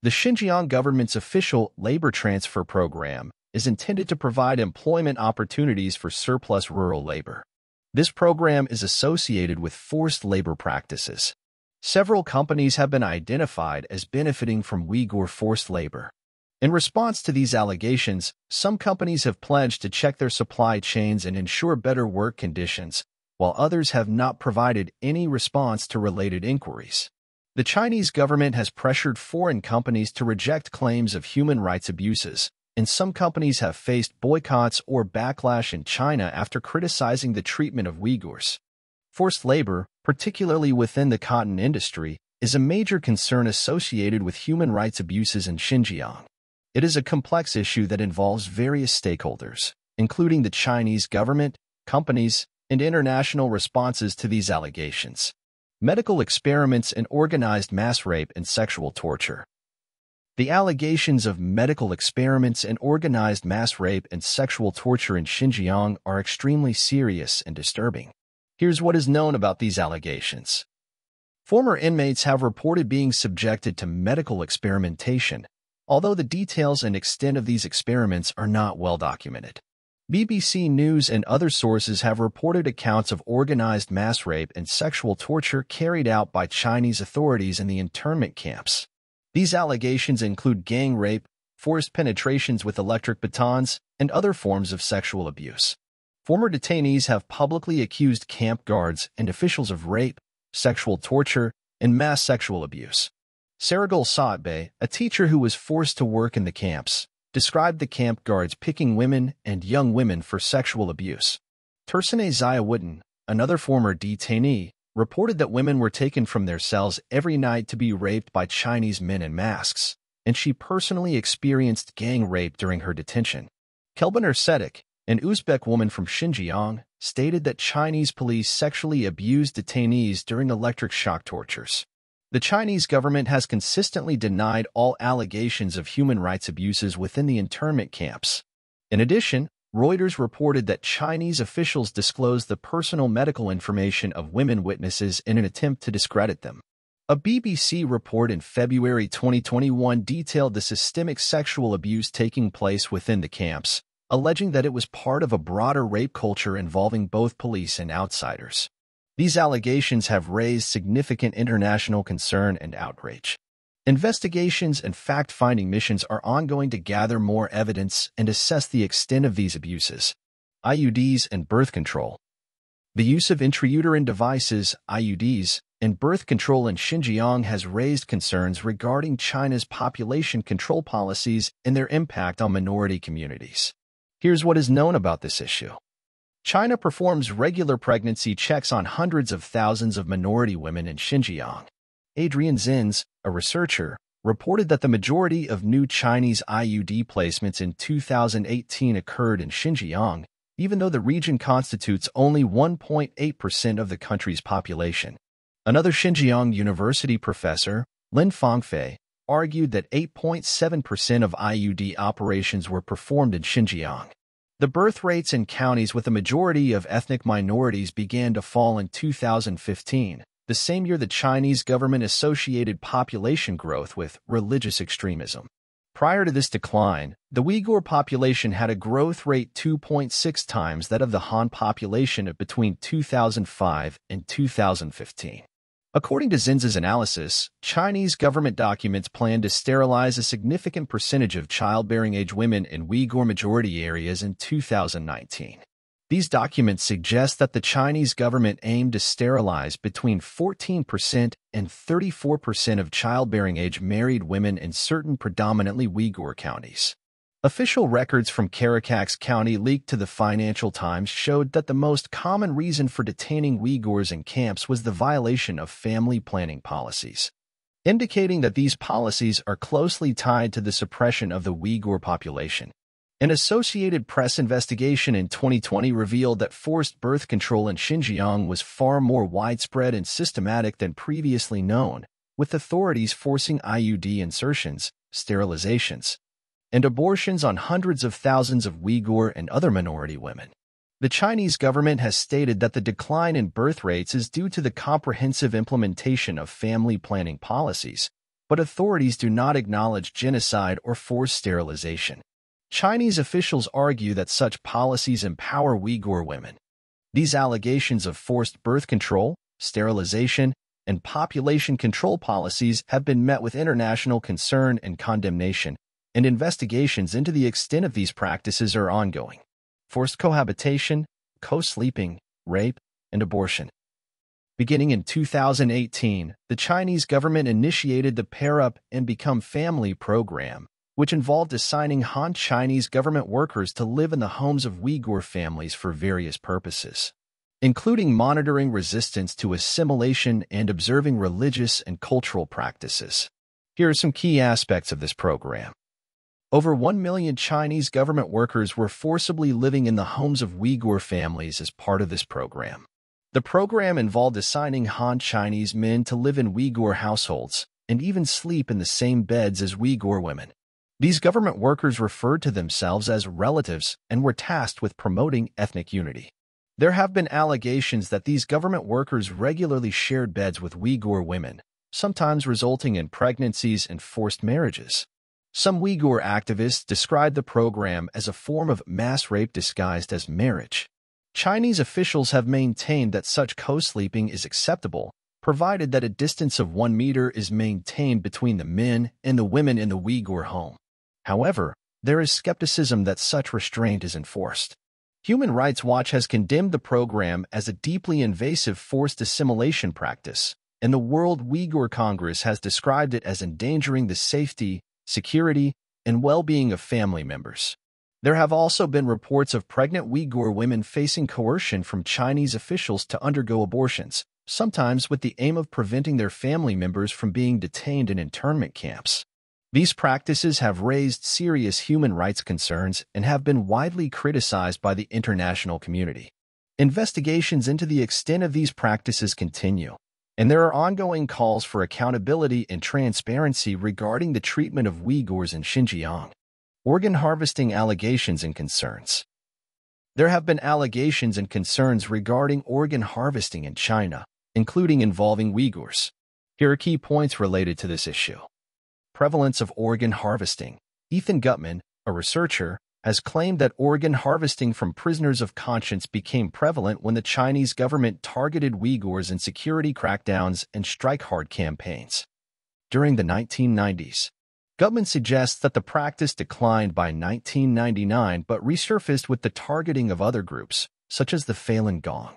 The Xinjiang government's official labor transfer program is intended to provide employment opportunities for surplus rural labor. This program is associated with forced labor practices. Several companies have been identified as benefiting from Uyghur forced labor. In response to these allegations, some companies have pledged to check their supply chains and ensure better work conditions, while others have not provided any response to related inquiries. The Chinese government has pressured foreign companies to reject claims of human rights abuses, and some companies have faced boycotts or backlash in China after criticizing the treatment of Uyghurs. Forced labor, particularly within the cotton industry, is a major concern associated with human rights abuses in Xinjiang. It is a complex issue that involves various stakeholders, including the Chinese government, companies, and international responses to these allegations. Medical experiments and organized mass rape and sexual torture. The allegations of medical experiments and organized mass rape and sexual torture in Xinjiang are extremely serious and disturbing. Here's what is known about these allegations. Former inmates have reported being subjected to medical experimentation, although the details and extent of these experiments are not well documented. BBC News and other sources have reported accounts of organized mass rape and sexual torture carried out by Chinese authorities in the internment camps. These allegations include gang rape, forced penetrations with electric batons, and other forms of sexual abuse. Former detainees have publicly accused camp guards and officials of rape, sexual torture, and mass sexual abuse. Sayragul Sauytbay, a teacher who was forced to work in the camps, described the camp guards picking women and young women for sexual abuse. Tursunay Ziawudun, another former detainee, reported that women were taken from their cells every night to be raped by Chinese men in masks, and she personally experienced gang rape during her detention. Qelbinur Sidik, an Uzbek woman from Xinjiang, stated that Chinese police sexually abused detainees during electric shock tortures. The Chinese government has consistently denied all allegations of human rights abuses within the internment camps. In addition, Reuters reported that Chinese officials disclosed the personal medical information of women witnesses in an attempt to discredit them. A BBC report in February 2021 detailed the systemic sexual abuse taking place within the camps, alleging that it was part of a broader rape culture involving both police and outsiders. These allegations have raised significant international concern and outrage. Investigations and fact-finding missions are ongoing to gather more evidence and assess the extent of these abuses. IUDs and birth control. The use of intrauterine devices, IUDs, and birth control in Xinjiang has raised concerns regarding China's population control policies and their impact on minority communities. Here's what is known about this issue. China performs regular pregnancy checks on hundreds of thousands of minority women in Xinjiang. Adrian Zenz, a researcher, reported that the majority of new Chinese IUD placements in 2018 occurred in Xinjiang, even though the region constitutes only 1.8% of the country's population. Another Xinjiang University professor, Lin Fangfei, argued that 8.7% of IUD operations were performed in Xinjiang. The birth rates in counties with a majority of ethnic minorities began to fall in 2015, the same year the Chinese government associated population growth with religious extremism. Prior to this decline, the Uyghur population had a growth rate 2.6 times that of the Han population between 2005 and 2015. According to Zenz's analysis, Chinese government documents plan to sterilize a significant percentage of childbearing age women in Uyghur majority areas in 2019. These documents suggest that the Chinese government aimed to sterilize between 14% and 34% of childbearing age married women in certain predominantly Uyghur counties. Official records from Karakax County leaked to the Financial Times showed that the most common reason for detaining Uyghurs in camps was the violation of family planning policies, indicating that these policies are closely tied to the suppression of the Uyghur population. An Associated Press investigation in 2020 revealed that forced birth control in Xinjiang was far more widespread and systematic than previously known, with authorities forcing IUD insertions, sterilizations, and abortions on hundreds of thousands of Uyghur and other minority women. The Chinese government has stated that the decline in birth rates is due to the comprehensive implementation of family planning policies, but authorities do not acknowledge genocide or forced sterilization. Chinese officials argue that such policies empower Uyghur women. These allegations of forced birth control, sterilization, and population control policies have been met with international concern and condemnation, and investigations into the extent of these practices are ongoing. Forced cohabitation, co-sleeping, rape, and abortion. Beginning in 2018, the Chinese government initiated the Pair Up and Become Family program, which involved assigning Han Chinese government workers to live in the homes of Uyghur families for various purposes, including monitoring resistance to assimilation and observing religious and cultural practices. Here are some key aspects of this program. Over 1 million Chinese government workers were forcibly living in the homes of Uyghur families as part of this program. The program involved assigning Han Chinese men to live in Uyghur households and even sleep in the same beds as Uyghur women. These government workers referred to themselves as relatives and were tasked with promoting ethnic unity. There have been allegations that these government workers regularly shared beds with Uyghur women, sometimes resulting in pregnancies and forced marriages. Some Uyghur activists describe the program as a form of mass rape disguised as marriage. Chinese officials have maintained that such co-sleeping is acceptable, provided that a distance of one meter is maintained between the men and the women in the Uyghur home. However, there is skepticism that such restraint is enforced. Human Rights Watch has condemned the program as a deeply invasive forced assimilation practice, and the World Uyghur Congress has described it as endangering the safety, security, and well-being of family members. There have also been reports of pregnant Uyghur women facing coercion from Chinese officials to undergo abortions, sometimes with the aim of preventing their family members from being detained in internment camps. These practices have raised serious human rights concerns and have been widely criticized by the international community. Investigations into the extent of these practices continue, and there are ongoing calls for accountability and transparency regarding the treatment of Uyghurs in Xinjiang. Organ harvesting allegations and concerns. There have been allegations and concerns regarding organ harvesting in China, including involving Uyghurs. Here are key points related to this issue. Prevalence of organ harvesting. Ethan Gutmann, a researcher, has claimed that organ harvesting from prisoners of conscience became prevalent when the Chinese government targeted Uyghurs in security crackdowns and strike hard campaigns. During the 1990s, Gutmann suggests that the practice declined by 1999 but resurfaced with the targeting of other groups, such as the Falun Gong.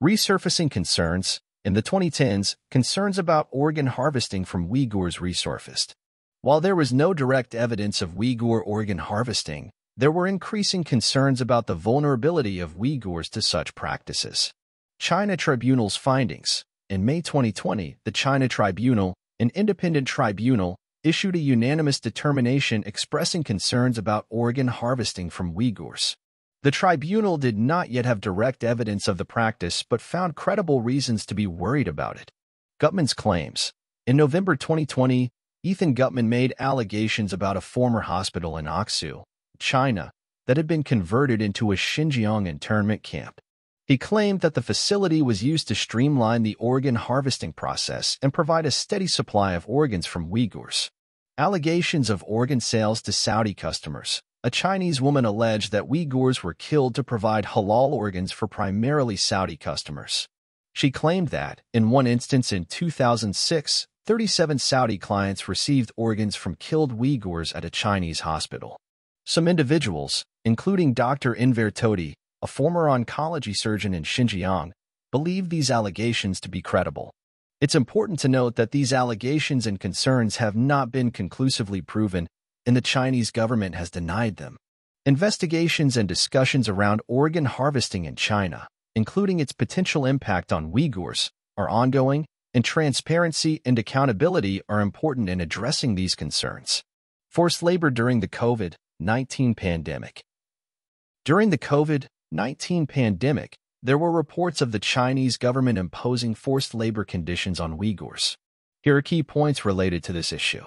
Resurfacing concerns, in the 2010s, concerns about organ harvesting from Uyghurs resurfaced. While there was no direct evidence of Uyghur organ harvesting, there were increasing concerns about the vulnerability of Uyghurs to such practices. China Tribunal's findings. In May 2020, the China Tribunal, an independent tribunal, issued a unanimous determination expressing concerns about organ harvesting from Uyghurs. The tribunal did not yet have direct evidence of the practice but found credible reasons to be worried about it. Gutmann's claims. In November 2020, Ethan Gutmann made allegations about a former hospital in Aksu, China, that had been converted into a Xinjiang internment camp. He claimed that the facility was used to streamline the organ harvesting process and provide a steady supply of organs from Uyghurs. Allegations of organ sales to Saudi customers. A Chinese woman alleged that Uyghurs were killed to provide halal organs for primarily Saudi customers. She claimed that, in one instance in 2006, 37 Saudi clients received organs from killed Uyghurs at a Chinese hospital. Some individuals, including Dr. Enver Tohti, a former oncology surgeon in Xinjiang, believe these allegations to be credible. It's important to note that these allegations and concerns have not been conclusively proven, and the Chinese government has denied them. Investigations and discussions around organ harvesting in China, including its potential impact on Uyghurs, are ongoing, and transparency and accountability are important in addressing these concerns. Forced labor during the COVID 19 pandemic. During the COVID 19 pandemic, there were reports of the Chinese government imposing forced labor conditions on Uyghurs. Here are key points related to this issue.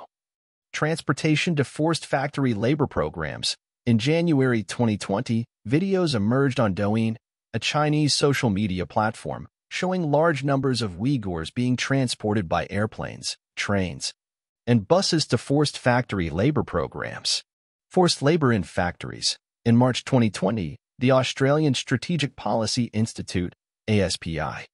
Transportation to forced factory labor programs. In January 2020, videos emerged on Douyin, a Chinese social media platform, showing large numbers of Uyghurs being transported by airplanes, trains, and buses to forced factory labor programs. Forced labor in factories. In March 2020, the Australian Strategic Policy Institute, ASPI,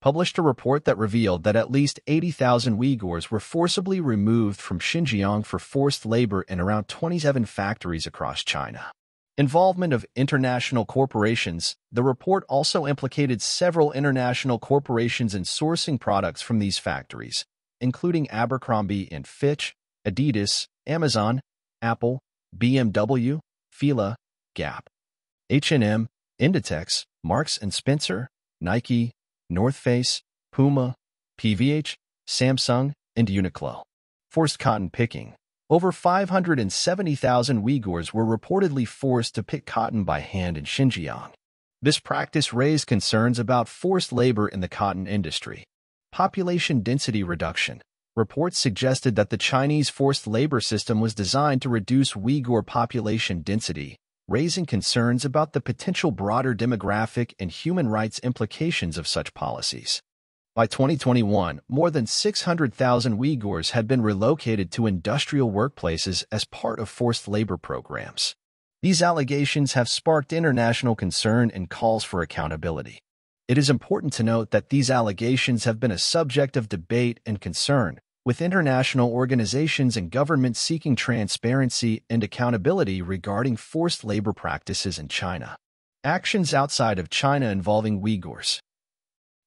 published a report that revealed that at least 80,000 Uyghurs were forcibly removed from Xinjiang for forced labor in around 27 factories across China. Involvement of international corporations. The report also implicated several international corporations in sourcing products from these factories, including Abercrombie and Fitch, Adidas, Amazon, Apple, BMW, Fila, Gap, H&M, Inditex, Marks & Spencer, Nike, North Face, Puma, PVH, Samsung, and Uniqlo. Forced cotton picking. Over 570,000 Uyghurs were reportedly forced to pick cotton by hand in Xinjiang. This practice raised concerns about forced labor in the cotton industry. Population density reduction. Reports suggested that the Chinese forced labor system was designed to reduce Uyghur population density, raising concerns about the potential broader demographic and human rights implications of such policies. By 2021, more than 600,000 Uyghurs had been relocated to industrial workplaces as part of forced labor programs. These allegations have sparked international concern and calls for accountability. It is important to note that these allegations have been a subject of debate and concern, with international organizations and governments seeking transparency and accountability regarding forced labor practices in China. Actions outside of China involving Uyghurs.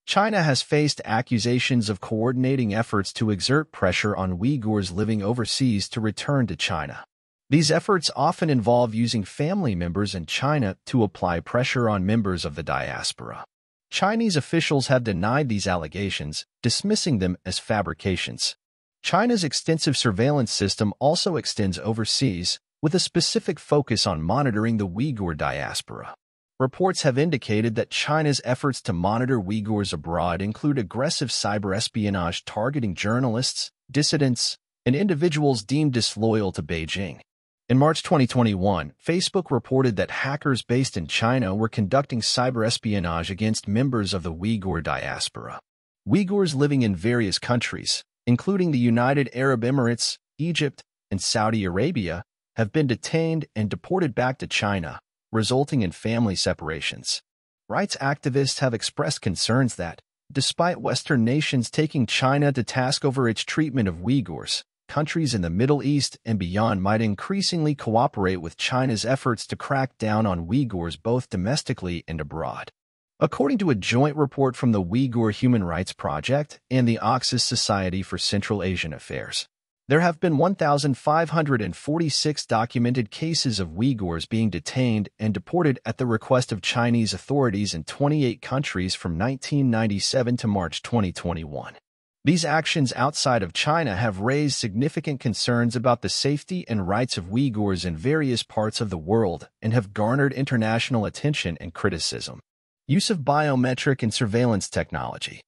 China has faced accusations of coordinating efforts to exert pressure on Uyghurs living overseas to return to China. These efforts often involve using family members in China to apply pressure on members of the diaspora. Chinese officials have denied these allegations, dismissing them as fabrications. China's extensive surveillance system also extends overseas, with a specific focus on monitoring the Uyghur diaspora. Reports have indicated that China's efforts to monitor Uyghurs abroad include aggressive cyber espionage targeting journalists, dissidents, and individuals deemed disloyal to Beijing. In March 2021, Facebook reported that hackers based in China were conducting cyber espionage against members of the Uyghur diaspora. Uyghurs living in various countries, including the United Arab Emirates, Egypt, and Saudi Arabia, have been detained and deported back to China, resulting in family separations. Rights activists have expressed concerns that, despite Western nations taking China to task over its treatment of Uyghurs, countries in the Middle East and beyond might increasingly cooperate with China's efforts to crack down on Uyghurs both domestically and abroad. According to a joint report from the Uyghur Human Rights Project and the Oxus Society for Central Asian Affairs, there have been 1,546 documented cases of Uyghurs being detained and deported at the request of Chinese authorities in 28 countries from 1997 to March 2021. These actions outside of China have raised significant concerns about the safety and rights of Uyghurs in various parts of the world and have garnered international attention and criticism. Use of biometric and surveillance technology.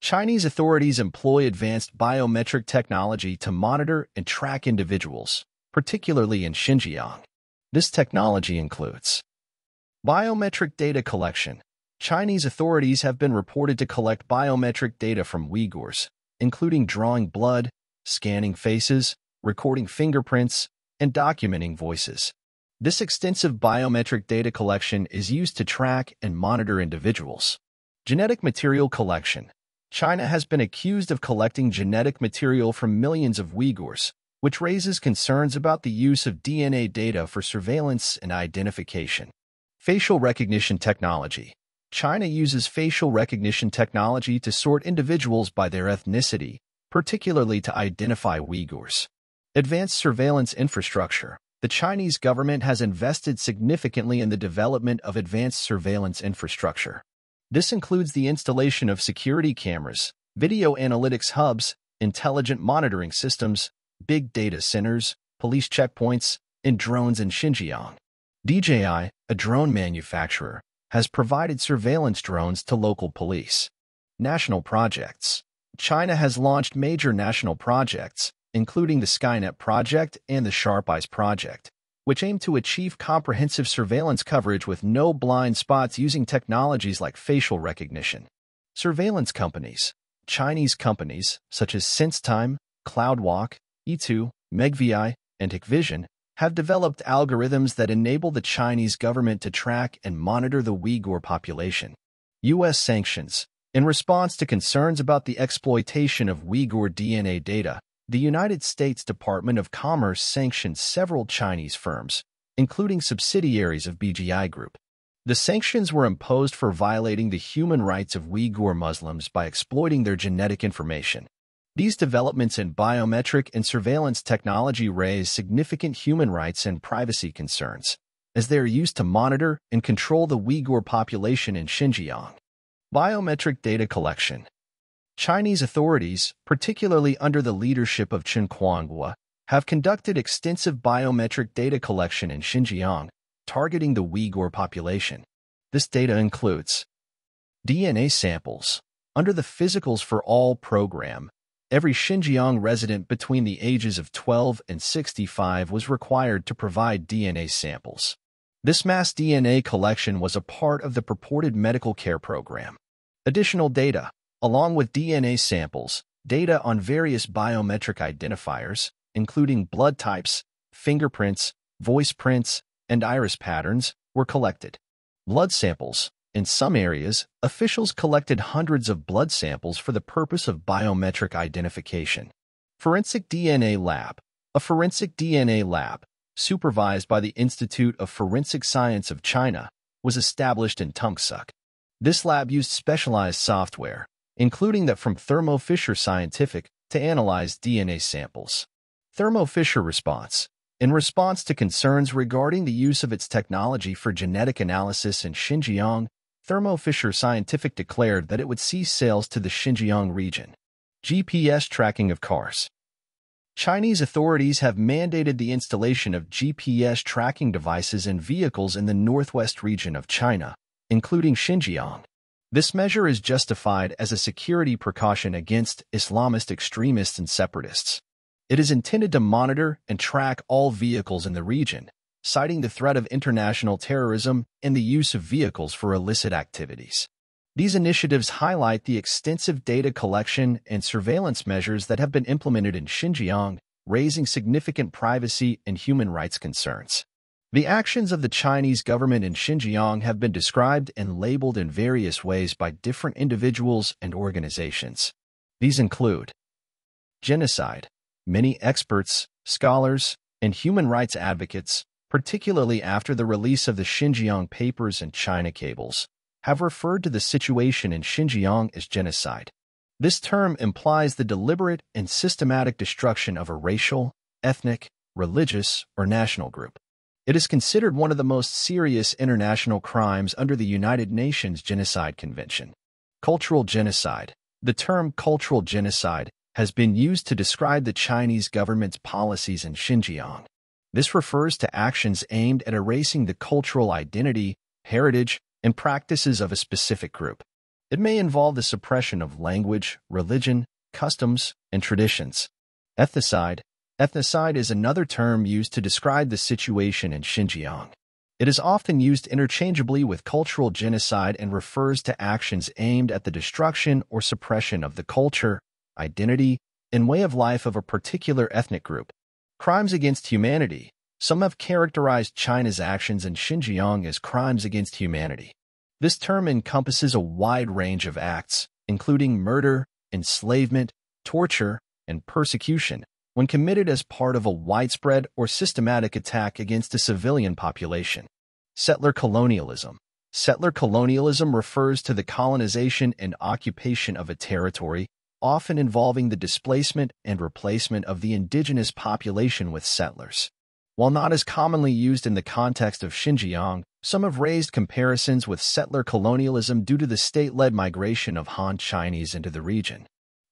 Chinese authorities employ advanced biometric technology to monitor and track individuals, particularly in Xinjiang. This technology includes biometric data collection. Chinese authorities have been reported to collect biometric data from Uyghurs, including drawing blood, scanning faces, recording fingerprints, and documenting voices. This extensive biometric data collection is used to track and monitor individuals. Genetic material collection. China has been accused of collecting genetic material from millions of Uyghurs, which raises concerns about the use of DNA data for surveillance and identification. Facial recognition technology. China uses facial recognition technology to sort individuals by their ethnicity, particularly to identify Uyghurs. Advanced surveillance infrastructure. The Chinese government has invested significantly in the development of advanced surveillance infrastructure. This includes the installation of security cameras, video analytics hubs, intelligent monitoring systems, big data centers, police checkpoints, and drones in Xinjiang. DJI, a drone manufacturer, has provided surveillance drones to local police. National projects. China has launched major national projects, including the Skynet project and the Sharp Eyes project, which aim to achieve comprehensive surveillance coverage with no blind spots using technologies like facial recognition. Surveillance companies. Chinese companies, such as SenseTime, CloudWalk, Yitu, Megvii, and Hikvision, have developed algorithms that enable the Chinese government to track and monitor the Uyghur population. U.S. sanctions. In response to concerns about the exploitation of Uyghur DNA data, the United States Department of Commerce sanctioned several Chinese firms, including subsidiaries of BGI Group. The sanctions were imposed for violating the human rights of Uyghur Muslims by exploiting their genetic information. These developments in biometric and surveillance technology raise significant human rights and privacy concerns, as they are used to monitor and control the Uyghur population in Xinjiang. Biometric data collection. Chinese authorities, particularly under the leadership of Chen Quanguo, have conducted extensive biometric data collection in Xinjiang, targeting the Uyghur population. This data includes DNA samples. Under the Physicals for All program, Every Xinjiang resident between the ages of 12 and 65 was required to provide DNA samples. This mass DNA collection was a part of the purported medical care program. Additional data, along with DNA samples, data on various biometric identifiers, including blood types, fingerprints, voice prints, and iris patterns, were collected. Blood samples, in some areas, officials collected hundreds of blood samples for the purpose of biometric identification. Forensic DNA Lab A forensic DNA lab, supervised by the Institute of Forensic Science of China, was established in Tumxuk. This lab used specialized software, including that from Thermo Fisher Scientific, to analyze DNA samples. Thermo Fisher response in response to concerns regarding the use of its technology for genetic analysis in Xinjiang, Thermo Fisher Scientific declared that it would cease sales to the Xinjiang region. GPS tracking of cars. Chinese authorities have mandated the installation of GPS tracking devices in vehicles in the northwest region of China, including Xinjiang. This measure is justified as a security precaution against Islamist extremists and separatists. It is intended to monitor and track all vehicles in the region, citing the threat of international terrorism and the use of vehicles for illicit activities. These initiatives highlight the extensive data collection and surveillance measures that have been implemented in Xinjiang, raising significant privacy and human rights concerns. The actions of the Chinese government in Xinjiang have been described and labeled in various ways by different individuals and organizations. These include genocide. Many experts, scholars, and human rights advocates particularly after the release of the Xinjiang Papers and China Cables, have referred to the situation in Xinjiang as genocide. This term implies the deliberate and systematic destruction of a racial, ethnic, religious, or national group. It is considered one of the most serious international crimes under the United Nations Genocide Convention. Cultural genocide. The term cultural genocide has been used to describe the Chinese government's policies in Xinjiang. This refers to actions aimed at erasing the cultural identity, heritage, and practices of a specific group. It may involve the suppression of language, religion, customs, and traditions. Ethnocide. Ethnocide is another term used to describe the situation in Xinjiang. It is often used interchangeably with cultural genocide and refers to actions aimed at the destruction or suppression of the culture, identity, and way of life of a particular ethnic group. Crimes against humanity. Some have characterized China's actions in Xinjiang as crimes against humanity. This term encompasses a wide range of acts, including murder, enslavement, torture, and persecution when committed as part of a widespread or systematic attack against a civilian population. Settler colonialism. Settler colonialism refers to the colonization and occupation of a territory, often involving the displacement and replacement of the indigenous population with settlers. While not as commonly used in the context of Xinjiang, some have raised comparisons with settler colonialism due to the state-led migration of Han Chinese into the region.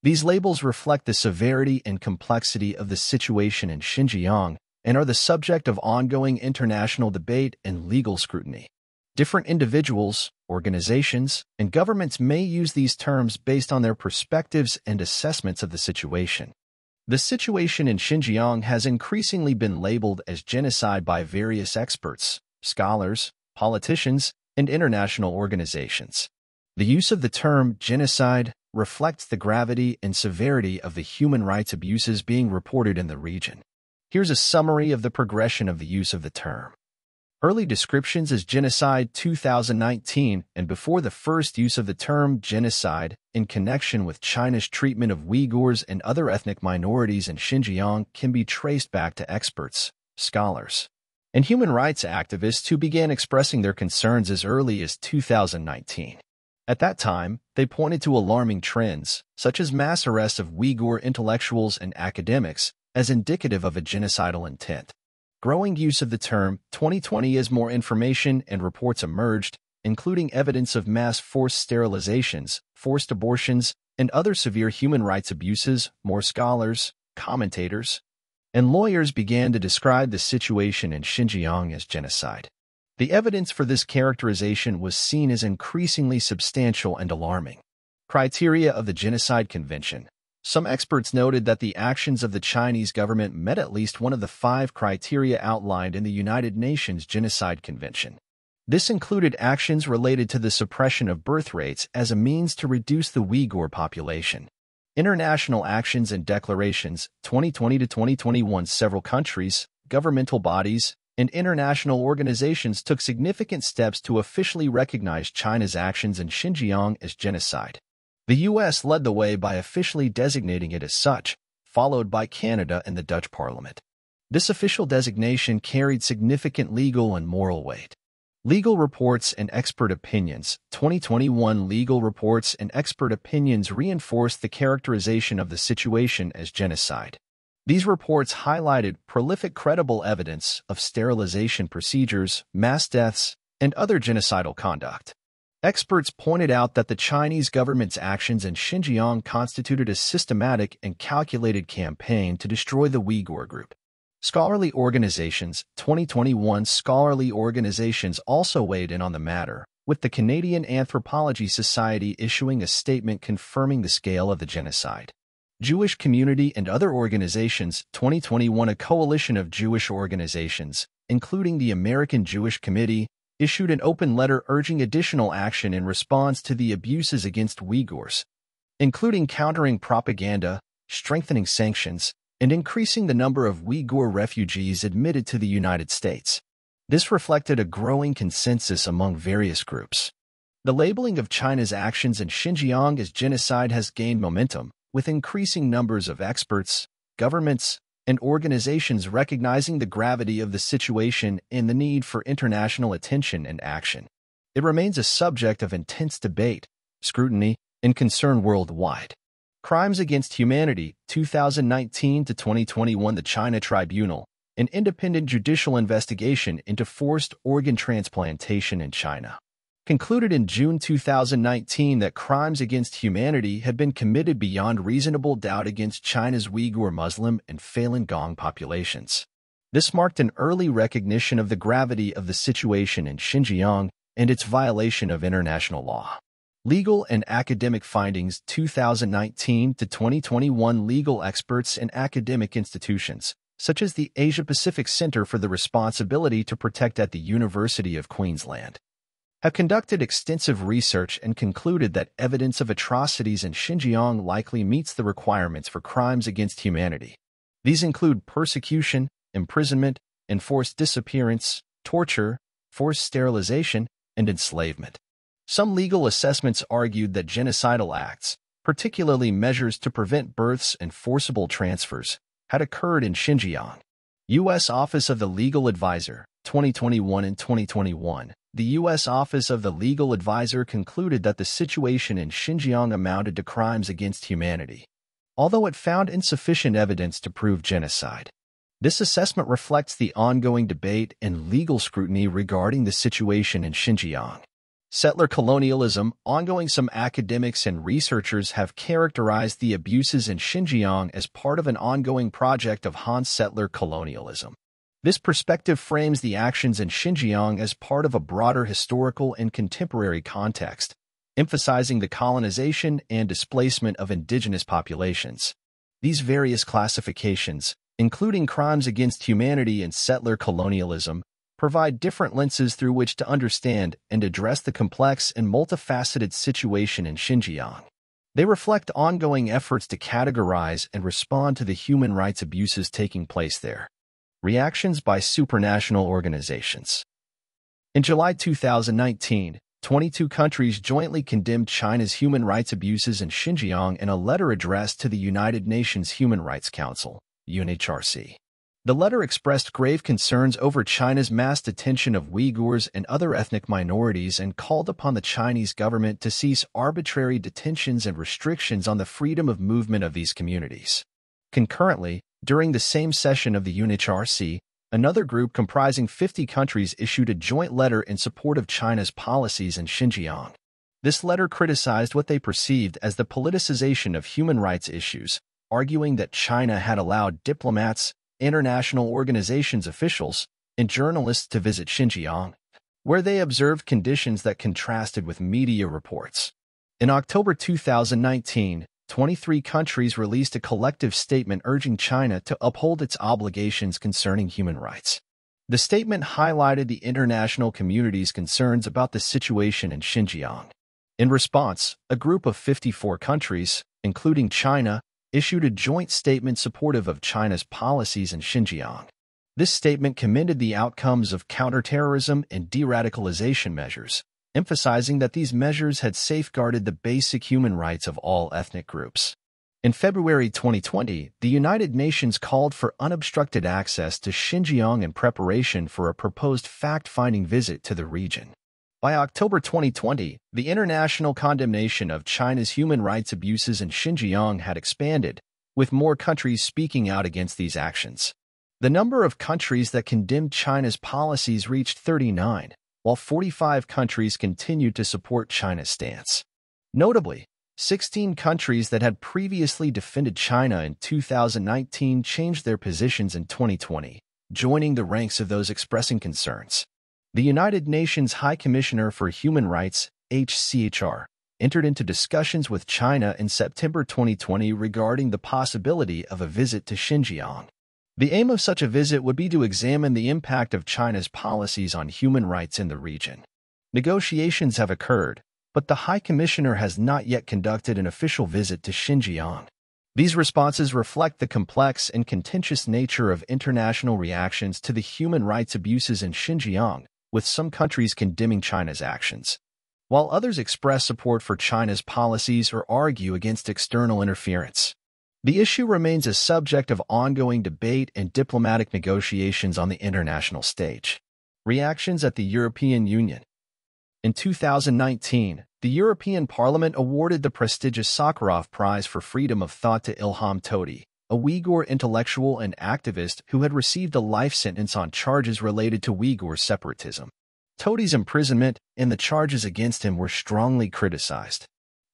These labels reflect the severity and complexity of the situation in Xinjiang and are the subject of ongoing international debate and legal scrutiny. Different individuals, organizations, and governments may use these terms based on their perspectives and assessments of the situation. The situation in Xinjiang has increasingly been labeled as genocide by various experts, scholars, politicians, and international organizations. The use of the term genocide reflects the gravity and severity of the human rights abuses being reported in the region. Here's a summary of the progression of the use of the term. Early descriptions as genocide 2019 and before the first use of the term genocide in connection with China's treatment of Uyghurs and other ethnic minorities in Xinjiang can be traced back to experts, scholars, and human rights activists who began expressing their concerns as early as 2019. At that time, they pointed to alarming trends, such as mass arrests of Uyghur intellectuals and academics, as indicative of a genocidal intent. Growing use of the term 2020 as more information and reports emerged, including evidence of mass forced sterilizations, forced abortions, and other severe human rights abuses, more scholars, commentators, and lawyers began to describe the situation in Xinjiang as genocide. The evidence for this characterization was seen as increasingly substantial and alarming. Criteria of the Genocide Convention. Some experts noted that the actions of the Chinese government met at least one of the five criteria outlined in the United Nations Genocide Convention. This included actions related to the suppression of birth rates as a means to reduce the Uyghur population. International actions and declarations 2020 to 2021 several countries, governmental bodies, and international organizations took significant steps to officially recognize China's actions in Xinjiang as genocide. The U.S. led the way by officially designating it as such, followed by Canada and the Dutch Parliament. This official designation carried significant legal and moral weight. Legal Reports and Expert Opinions 2021 Legal Reports and Expert Opinions reinforced the characterization of the situation as genocide. These reports highlighted prolific credible evidence of sterilization procedures, mass deaths, and other genocidal conduct. Experts pointed out that the Chinese government's actions in Xinjiang constituted a systematic and calculated campaign to destroy the Uyghur group. Scholarly organizations 2021 scholarly organizations also weighed in on the matter, with the Canadian Anthropology Society issuing a statement confirming the scale of the genocide. Jewish Community and other organizations 2021 a coalition of Jewish organizations, including the American Jewish Committee, issued an open letter urging additional action in response to the abuses against Uyghurs, including countering propaganda, strengthening sanctions, and increasing the number of Uyghur refugees admitted to the United States. This reflected a growing consensus among various groups. The labeling of China's actions in Xinjiang as genocide has gained momentum, with increasing numbers of experts, governments, and organizations recognizing the gravity of the situation and the need for international attention and action. It remains a subject of intense debate, scrutiny, and concern worldwide. Crimes Against Humanity 2019 to 2021 The China Tribunal, an independent judicial investigation into forced organ transplantation in China concluded in June 2019 that crimes against humanity had been committed beyond reasonable doubt against China's Uyghur Muslim and Falun Gong populations. This marked an early recognition of the gravity of the situation in Xinjiang and its violation of international law. Legal and Academic Findings 2019 to 2021 Legal experts and academic institutions, such as the Asia Pacific Center for the Responsibility to Protect at the University of Queensland, have conducted extensive research and concluded that evidence of atrocities in Xinjiang likely meets the requirements for crimes against humanity. These include persecution, imprisonment, enforced disappearance, torture, forced sterilization, and enslavement. Some legal assessments argued that genocidal acts, particularly measures to prevent births and forcible transfers, had occurred in Xinjiang. U.S. Office of the Legal Advisor, 2021 and 2021, the U.S. Office of the Legal Advisor concluded that the situation in Xinjiang amounted to crimes against humanity, although it found insufficient evidence to prove genocide. This assessment reflects the ongoing debate and legal scrutiny regarding the situation in Xinjiang. Settler colonialism, ongoing some academics and researchers have characterized the abuses in Xinjiang as part of an ongoing project of Han settler colonialism. This perspective frames the actions in Xinjiang as part of a broader historical and contemporary context, emphasizing the colonization and displacement of indigenous populations. These various classifications, including crimes against humanity and settler colonialism, provide different lenses through which to understand and address the complex and multifaceted situation in Xinjiang. They reflect ongoing efforts to categorize and respond to the human rights abuses taking place there. Reactions by supranational organizations. In July 2019, 22 countries jointly condemned China's human rights abuses in Xinjiang in a letter addressed to the United Nations Human Rights Council, UNHRC. The letter expressed grave concerns over China's mass detention of Uyghurs and other ethnic minorities and called upon the Chinese government to cease arbitrary detentions and restrictions on the freedom of movement of these communities. Concurrently, during the same session of the UNHRC, another group comprising 50 countries issued a joint letter in support of China's policies in Xinjiang. This letter criticized what they perceived as the politicization of human rights issues, arguing that China had allowed diplomats, international organizations officials, and journalists to visit Xinjiang, where they observed conditions that contrasted with media reports. In October 2019, 23 countries released a collective statement urging China to uphold its obligations concerning human rights. The statement highlighted the international community's concerns about the situation in Xinjiang. In response, a group of 54 countries, including China, issued a joint statement supportive of China's policies in Xinjiang. This statement commended the outcomes of counterterrorism and de-radicalization measures, emphasizing that these measures had safeguarded the basic human rights of all ethnic groups. In February 2020, the United Nations called for unobstructed access to Xinjiang in preparation for a proposed fact-finding visit to the region. By October 2020, the international condemnation of China's human rights abuses in Xinjiang had expanded, with more countries speaking out against these actions. The number of countries that condemned China's policies reached 39, while 45 countries continued to support China's stance. Notably, 16 countries that had previously defended China in 2019 changed their positions in 2020, joining the ranks of those expressing concerns. The United Nations High Commissioner for Human Rights, HCHR, entered into discussions with China in September 2020 regarding the possibility of a visit to Xinjiang. The aim of such a visit would be to examine the impact of China's policies on human rights in the region. Negotiations have occurred, but the High Commissioner has not yet conducted an official visit to Xinjiang. These responses reflect the complex and contentious nature of international reactions to the human rights abuses in Xinjiang, with some countries condemning China's actions, while others express support for China's policies or argue against external interference. The issue remains a subject of ongoing debate and diplomatic negotiations on the international stage. Reactions at the European Union In 2019, the European Parliament awarded the prestigious Sakharov Prize for Freedom of Thought to Ilham Tohti, a Uyghur intellectual and activist who had received a life sentence on charges related to Uyghur separatism. Tohti's imprisonment and the charges against him were strongly criticized.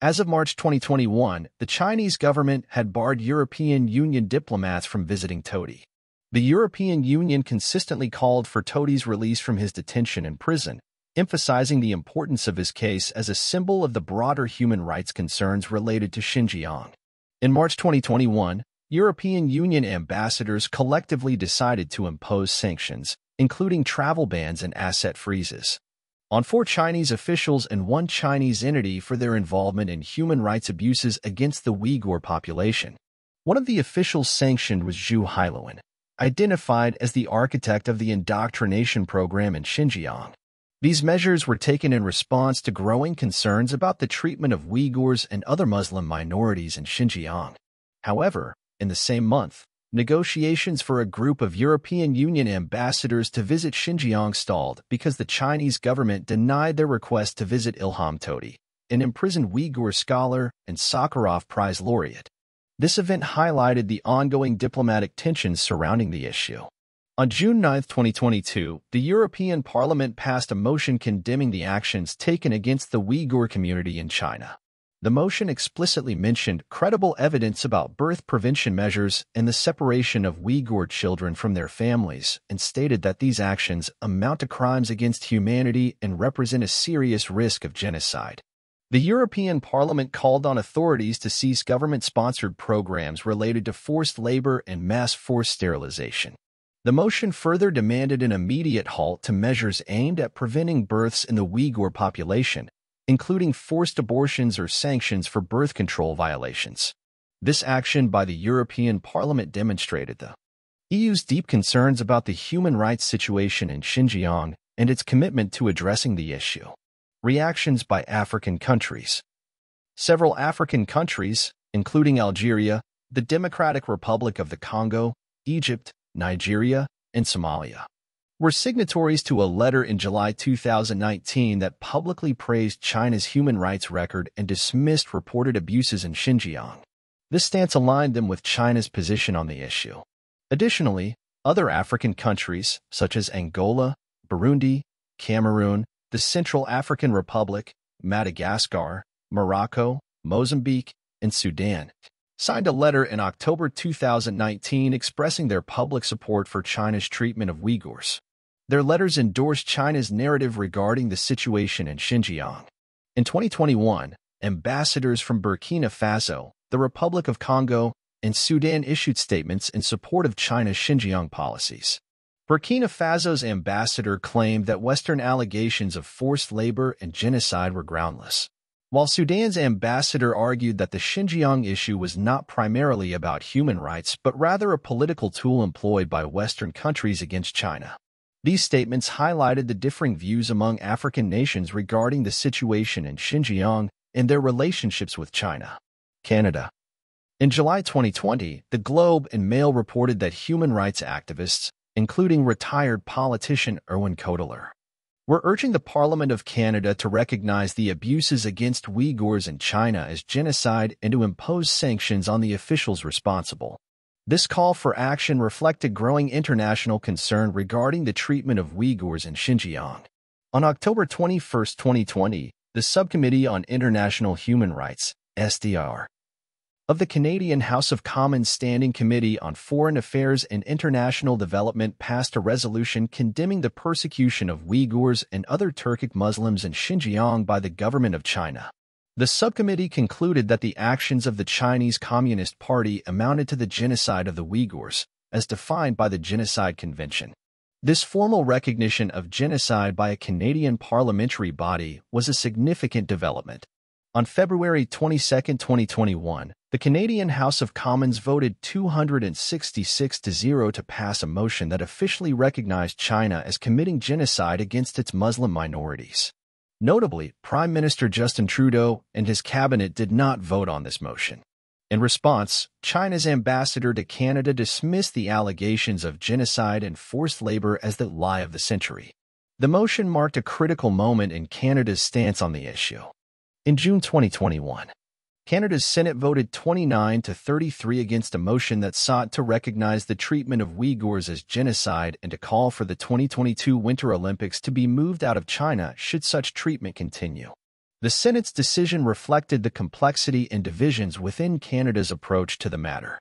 As of March 2021, the Chinese government had barred European Union diplomats from visiting Tohti. The European Union consistently called for Tohti's release from his detention in prison, emphasizing the importance of his case as a symbol of the broader human rights concerns related to Xinjiang. In March 2021, European Union ambassadors collectively decided to impose sanctions, including travel bans and asset freezes, on four Chinese officials and one Chinese entity for their involvement in human rights abuses against the Uyghur population. One of the officials sanctioned was Zhu Hailun, identified as the architect of the indoctrination program in Xinjiang. These measures were taken in response to growing concerns about the treatment of Uyghurs and other Muslim minorities in Xinjiang. However, in the same month, negotiations for a group of European Union ambassadors to visit Xinjiang stalled because the Chinese government denied their request to visit Ilham Tohti, an imprisoned Uyghur scholar and Sakharov Prize laureate. This event highlighted the ongoing diplomatic tensions surrounding the issue. On June 9, 2022, the European Parliament passed a motion condemning the actions taken against the Uyghur community in China. The motion explicitly mentioned credible evidence about birth prevention measures and the separation of Uyghur children from their families and stated that these actions amount to crimes against humanity and represent a serious risk of genocide. The European Parliament called on authorities to cease government-sponsored programs related to forced labor and mass forced sterilization. The motion further demanded an immediate halt to measures aimed at preventing births in the Uyghur population including forced abortions or sanctions for birth control violations. This action by the European Parliament demonstrated the EU's deep concerns about the human rights situation in Xinjiang and its commitment to addressing the issue. Reactions by African countries Several African countries, including Algeria, the Democratic Republic of the Congo, Egypt, Nigeria, and Somalia, were signatories to a letter in July 2019 that publicly praised China's human rights record and dismissed reported abuses in Xinjiang. This stance aligned them with China's position on the issue. Additionally, other African countries, such as Angola, Burundi, Cameroon, the Central African Republic, Madagascar, Morocco, Mozambique, and Sudan, signed a letter in October 2019 expressing their public support for China's treatment of Uyghurs. Their letters endorsed China's narrative regarding the situation in Xinjiang. In 2021, ambassadors from Burkina Faso, the Republic of Congo, and Sudan issued statements in support of China's Xinjiang policies. Burkina Faso's ambassador claimed that Western allegations of forced labor and genocide were groundless, while Sudan's ambassador argued that the Xinjiang issue was not primarily about human rights but rather a political tool employed by Western countries against China. These statements highlighted the differing views among African nations regarding the situation in Xinjiang and their relationships with China. Canada. In July 2020, The Globe and Mail reported that human rights activists, including retired politician Irwin Cotler, were urging the Parliament of Canada to recognize the abuses against Uyghurs in China as genocide and to impose sanctions on the officials responsible. This call for action reflected growing international concern regarding the treatment of Uyghurs in Xinjiang. On October 21, 2020, the Subcommittee on International Human Rights, SDR, of the Canadian House of Commons Standing Committee on Foreign Affairs and International Development passed a resolution condemning the persecution of Uyghurs and other Turkic Muslims in Xinjiang by the government of China. The subcommittee concluded that the actions of the Chinese Communist Party amounted to the genocide of the Uyghurs, as defined by the Genocide Convention. This formal recognition of genocide by a Canadian parliamentary body was a significant development. On February 22, 2021, the Canadian House of Commons voted 266 to 0 to pass a motion that officially recognized China as committing genocide against its Muslim minorities. Notably, Prime Minister Justin Trudeau and his cabinet did not vote on this motion. In response, China's ambassador to Canada dismissed the allegations of genocide and forced labor as the lie of the century. The motion marked a critical moment in Canada's stance on the issue. In June 2021, Canada's Senate voted 29 to 33 against a motion that sought to recognize the treatment of Uyghurs as genocide and to call for the 2022 Winter Olympics to be moved out of China should such treatment continue. The Senate's decision reflected the complexity and divisions within Canada's approach to the matter.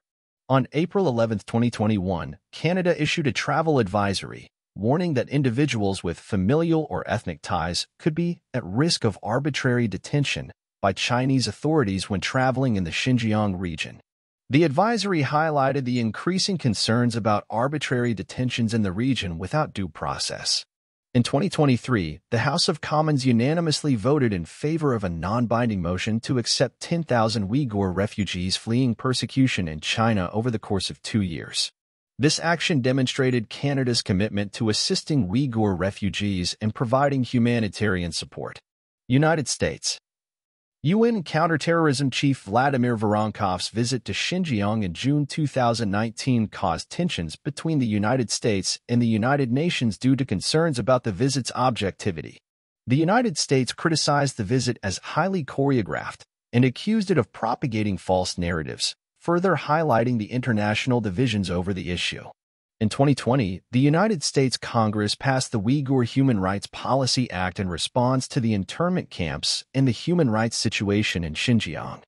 On April 11, 2021, Canada issued a travel advisory, warning that individuals with familial or ethnic ties could be at risk of arbitrary detention by Chinese authorities when traveling in the Xinjiang region. The advisory highlighted the increasing concerns about arbitrary detentions in the region without due process. In 2023, the House of Commons unanimously voted in favor of a non-binding motion to accept 10,000 Uyghur refugees fleeing persecution in China over the course of two years. This action demonstrated Canada's commitment to assisting Uyghur refugees and providing humanitarian support. United States UN counterterrorism chief Vladimir Voronkov's visit to Xinjiang in June 2019 caused tensions between the United States and the United Nations due to concerns about the visit's objectivity. The United States criticized the visit as highly choreographed and accused it of propagating false narratives, further highlighting the international divisions over the issue. In 2020, the United States Congress passed the Uyghur Human Rights Policy Act in response to the internment camps and the human rights situation in Xinjiang.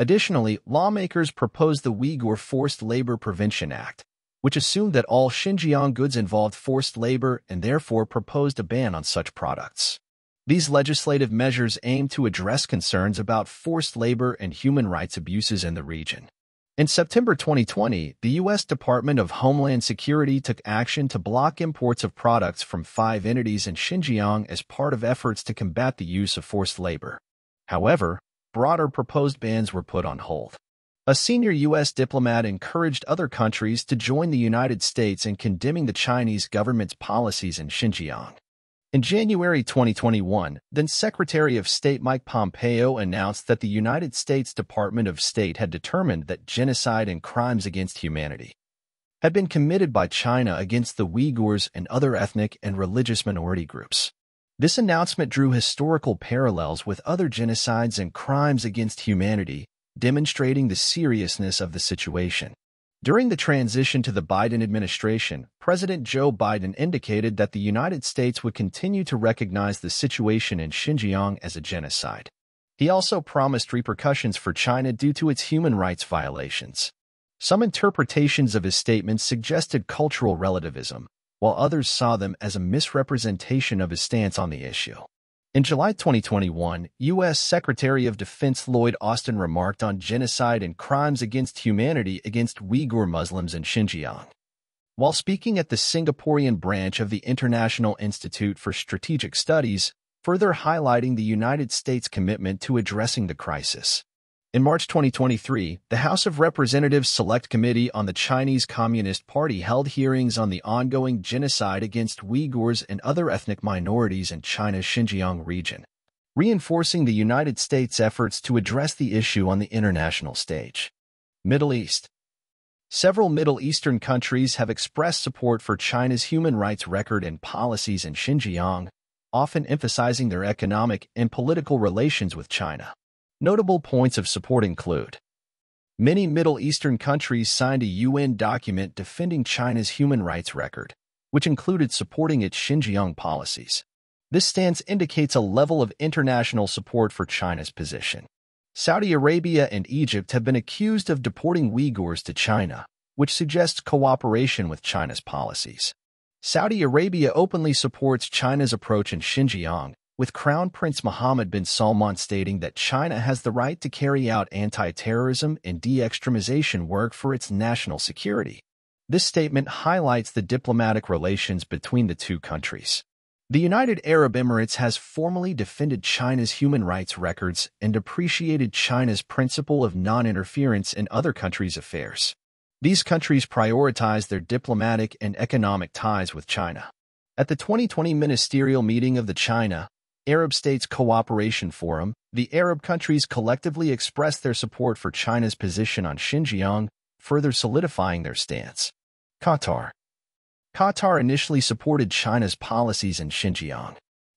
Additionally, lawmakers proposed the Uyghur Forced Labor Prevention Act, which assumed that all Xinjiang goods involved forced labor and therefore proposed a ban on such products. These legislative measures aim to address concerns about forced labor and human rights abuses in the region. In September 2020, the U.S. Department of Homeland Security took action to block imports of products from five entities in Xinjiang as part of efforts to combat the use of forced labor. However, broader proposed bans were put on hold. A senior U.S. diplomat encouraged other countries to join the United States in condemning the Chinese government's policies in Xinjiang. In January 2021, then Secretary of State Mike Pompeo announced that the United States Department of State had determined that genocide and crimes against humanity had been committed by China against the Uyghurs and other ethnic and religious minority groups. This announcement drew historical parallels with other genocides and crimes against humanity, demonstrating the seriousness of the situation. During the transition to the Biden administration, President Joe Biden indicated that the United States would continue to recognize the situation in Xinjiang as a genocide. He also promised repercussions for China due to its human rights violations. Some interpretations of his statements suggested cultural relativism, while others saw them as a misrepresentation of his stance on the issue. In July 2021, U.S. Secretary of Defense Lloyd Austin remarked on genocide and crimes against humanity against Uyghur Muslims in Xinjiang. While speaking at the Singaporean branch of the International Institute for Strategic Studies, further highlighting the United States' commitment to addressing the crisis. In March 2023, the House of Representatives Select Committee on the Chinese Communist Party held hearings on the ongoing genocide against Uyghurs and other ethnic minorities in China's Xinjiang region, reinforcing the United States' efforts to address the issue on the international stage. Middle East Several Middle Eastern countries have expressed support for China's human rights record and policies in Xinjiang, often emphasizing their economic and political relations with China. Notable points of support include Many Middle Eastern countries signed a UN document defending China's human rights record, which included supporting its Xinjiang policies. This stance indicates a level of international support for China's position. Saudi Arabia and Egypt have been accused of deporting Uyghurs to China, which suggests cooperation with China's policies. Saudi Arabia openly supports China's approach in Xinjiang, with Crown Prince Mohammed bin Salman stating that China has the right to carry out anti-terrorism and de-extremization work for its national security. This statement highlights the diplomatic relations between the two countries. The United Arab Emirates has formally defended China's human rights records and appreciated China's principle of non-interference in other countries' affairs. These countries prioritize their diplomatic and economic ties with China. At the 2020 ministerial meeting of the China, Arab States Cooperation Forum, the Arab countries collectively expressed their support for China's position on Xinjiang, further solidifying their stance. Qatar Qatar initially supported China's policies in Xinjiang.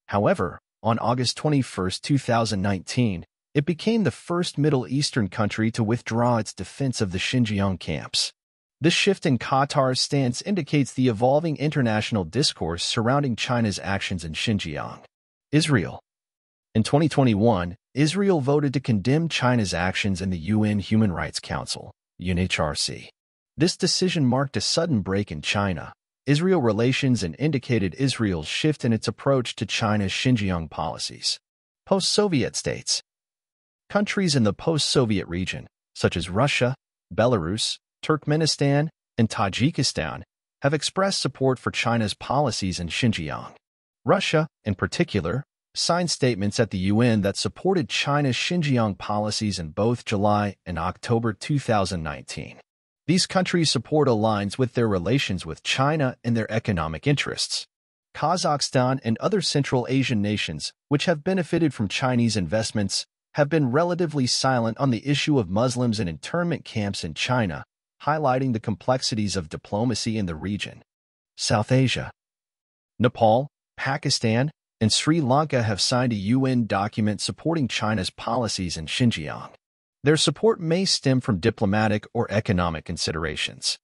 However, on August 21, 2019, it became the first Middle Eastern country to withdraw its defense of the Xinjiang camps. This shift in Qatar's stance indicates the evolving international discourse surrounding China's actions in Xinjiang. Israel. In 2021, Israel voted to condemn China's actions in the UN Human Rights Council, UNHRC. This decision marked a sudden break in China, Israel relations and indicated Israel's shift in its approach to China's Xinjiang policies. Post-Soviet states Countries in the post-Soviet region, such as Russia, Belarus, Turkmenistan, and Tajikistan, have expressed support for China's policies in Xinjiang. Russia, in particular, signed statements at the UN that supported China's Xinjiang policies in both July and October 2019. These countries' support aligns with their relations with China and their economic interests. Kazakhstan and other Central Asian nations, which have benefited from Chinese investments, have been relatively silent on the issue of Muslims in internment camps in China, highlighting the complexities of diplomacy in the region. South Asia Nepal, Pakistan, and Sri Lanka have signed a UN document supporting China's policies in Xinjiang. Their support may stem from diplomatic or economic considerations.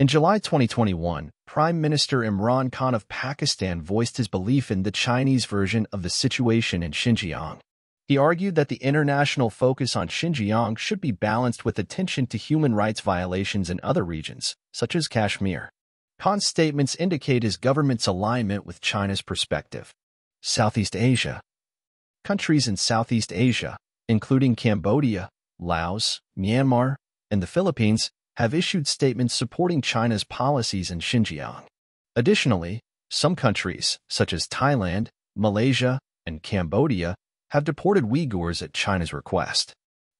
In July 2021, Prime Minister Imran Khan of Pakistan voiced his belief in the Chinese version of the situation in Xinjiang. He argued that the international focus on Xinjiang should be balanced with attention to human rights violations in other regions, such as Kashmir. Khan's statements indicate his government's alignment with China's perspective. Southeast Asia Countries in Southeast Asia, including Cambodia, Laos, Myanmar, and the Philippines have issued statements supporting China's policies in Xinjiang. Additionally, some countries, such as Thailand, Malaysia, and Cambodia, have deported Uyghurs at China's request.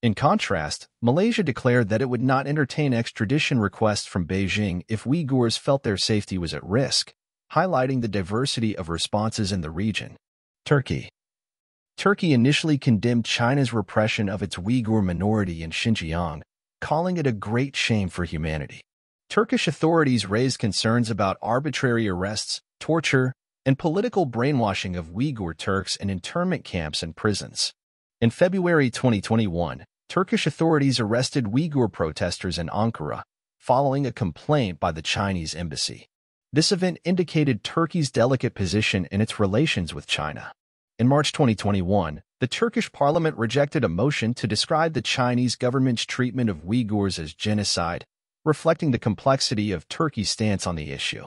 In contrast, Malaysia declared that it would not entertain extradition requests from Beijing if Uyghurs felt their safety was at risk, highlighting the diversity of responses in the region. Turkey Turkey initially condemned China's repression of its Uyghur minority in Xinjiang, calling it a great shame for humanity. Turkish authorities raised concerns about arbitrary arrests, torture, and political brainwashing of Uyghur Turks in internment camps and prisons. In February 2021, Turkish authorities arrested Uyghur protesters in Ankara, following a complaint by the Chinese embassy. This event indicated Turkey's delicate position in its relations with China. In March 2021, the Turkish parliament rejected a motion to describe the Chinese government's treatment of Uyghurs as genocide, reflecting the complexity of Turkey's stance on the issue.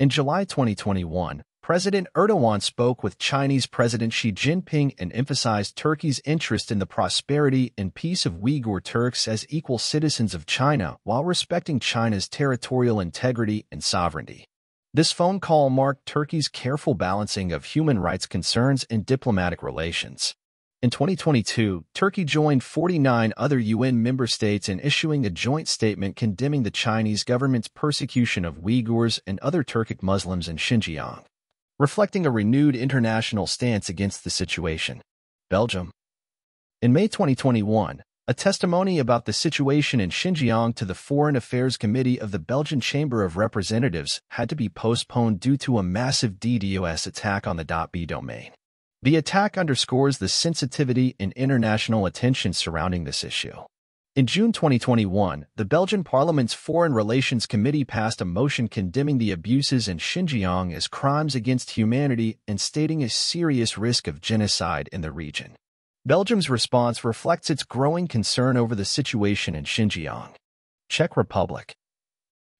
In July 2021, President Erdogan spoke with Chinese President Xi Jinping and emphasized Turkey's interest in the prosperity and peace of Uyghur Turks as equal citizens of China while respecting China's territorial integrity and sovereignty. This phone call marked Turkey's careful balancing of human rights concerns and diplomatic relations. In 2022, Turkey joined 49 other UN member states in issuing a joint statement condemning the Chinese government's persecution of Uyghurs and other Turkic Muslims in Xinjiang, reflecting a renewed international stance against the situation. Belgium. In May 2021, a testimony about the situation in Xinjiang to the Foreign Affairs Committee of the Belgian Chamber of Representatives had to be postponed due to a massive DDoS attack on the .be domain. The attack underscores the sensitivity and international attention surrounding this issue. In June 2021, the Belgian Parliament's Foreign Relations Committee passed a motion condemning the abuses in Xinjiang as crimes against humanity and stating a serious risk of genocide in the region. Belgium's response reflects its growing concern over the situation in Xinjiang. Czech Republic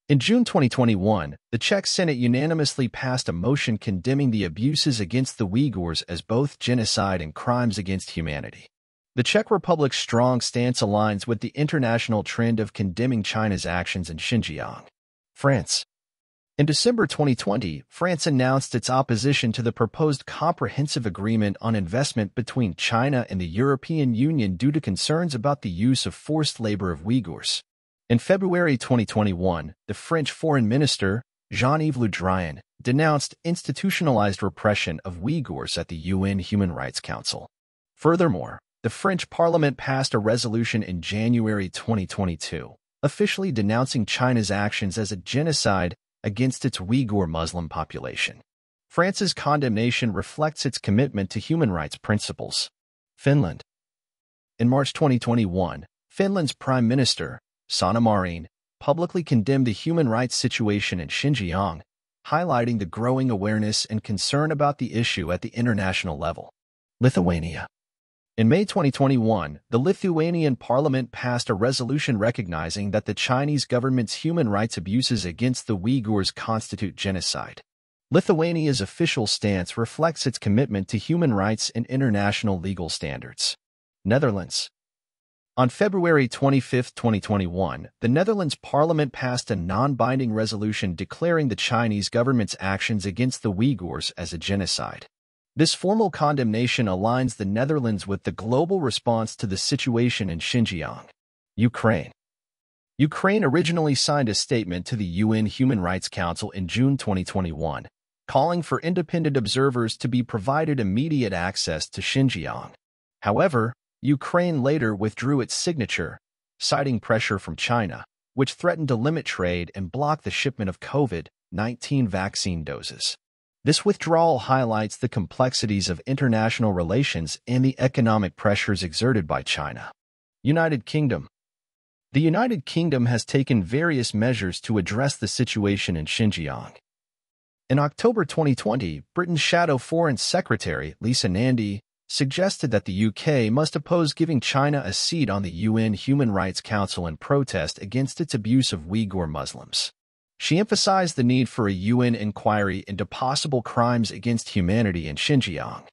In June 2021, the Czech Senate unanimously passed a motion condemning the abuses against the Uyghurs as both genocide and crimes against humanity. The Czech Republic's strong stance aligns with the international trend of condemning China's actions in Xinjiang. France in December 2020, France announced its opposition to the proposed comprehensive agreement on investment between China and the European Union due to concerns about the use of forced labor of Uyghurs. In February 2021, the French Foreign Minister, Jean-Yves Le Drian, denounced institutionalized repression of Uyghurs at the UN Human Rights Council. Furthermore, the French Parliament passed a resolution in January 2022, officially denouncing China's actions as a genocide against its Uyghur Muslim population. France's condemnation reflects its commitment to human rights principles. Finland. In March 2021, Finland's Prime Minister, Sanna Marin, publicly condemned the human rights situation in Xinjiang, highlighting the growing awareness and concern about the issue at the international level. Lithuania. In May 2021, the Lithuanian parliament passed a resolution recognizing that the Chinese government's human rights abuses against the Uyghurs constitute genocide. Lithuania's official stance reflects its commitment to human rights and international legal standards. Netherlands. On February 25, 2021, the Netherlands parliament passed a non-binding resolution declaring the Chinese government's actions against the Uyghurs as a genocide. This formal condemnation aligns the Netherlands with the global response to the situation in Xinjiang, Ukraine. Ukraine originally signed a statement to the UN Human Rights Council in June 2021, calling for independent observers to be provided immediate access to Xinjiang. However, Ukraine later withdrew its signature, citing pressure from China, which threatened to limit trade and block the shipment of COVID-19 vaccine doses. This withdrawal highlights the complexities of international relations and the economic pressures exerted by China. United Kingdom The United Kingdom has taken various measures to address the situation in Xinjiang. In October 2020, Britain's Shadow Foreign Secretary, Lisa Nandy, suggested that the UK must oppose giving China a seat on the UN Human Rights Council in protest against its abuse of Uyghur Muslims. She emphasized the need for a UN inquiry into possible crimes against humanity in Xinjiang.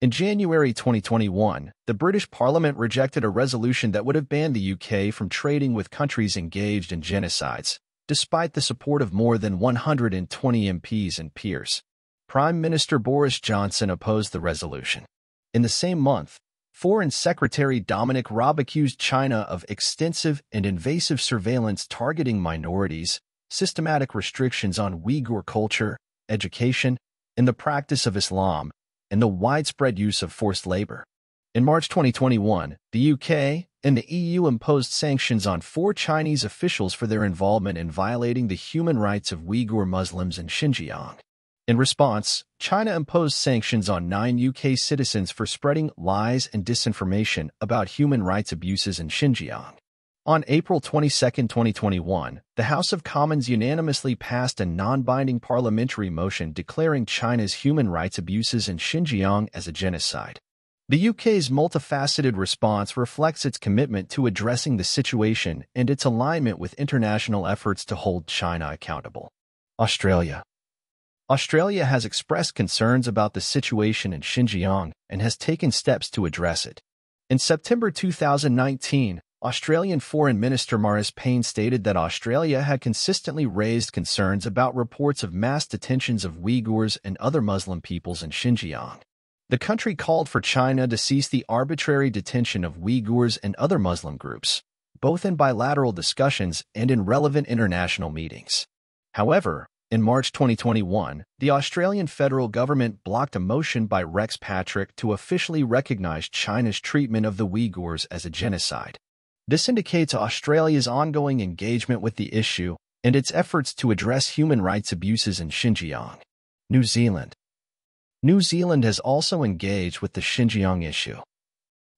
In January 2021, the British Parliament rejected a resolution that would have banned the UK from trading with countries engaged in genocides, despite the support of more than 120 MPs and peers. Prime Minister Boris Johnson opposed the resolution. In the same month, Foreign Secretary Dominic Raab accused China of extensive and invasive surveillance targeting minorities, systematic restrictions on Uyghur culture, education, and the practice of Islam, and the widespread use of forced labor. In March 2021, the UK and the EU imposed sanctions on four Chinese officials for their involvement in violating the human rights of Uyghur Muslims in Xinjiang. In response, China imposed sanctions on nine UK citizens for spreading lies and disinformation about human rights abuses in Xinjiang. On April 22, 2021, the House of Commons unanimously passed a non-binding parliamentary motion declaring China's human rights abuses in Xinjiang as a genocide. The UK's multifaceted response reflects its commitment to addressing the situation and its alignment with international efforts to hold China accountable. Australia Australia has expressed concerns about the situation in Xinjiang and has taken steps to address it. In September 2019, Australian Foreign Minister Marise Payne stated that Australia had consistently raised concerns about reports of mass detentions of Uyghurs and other Muslim peoples in Xinjiang. The country called for China to cease the arbitrary detention of Uyghurs and other Muslim groups, both in bilateral discussions and in relevant international meetings. However, in March 2021, the Australian federal government blocked a motion by Rex Patrick to officially recognize China's treatment of the Uyghurs as a genocide. This indicates Australia's ongoing engagement with the issue and its efforts to address human rights abuses in Xinjiang. New Zealand New Zealand has also engaged with the Xinjiang issue.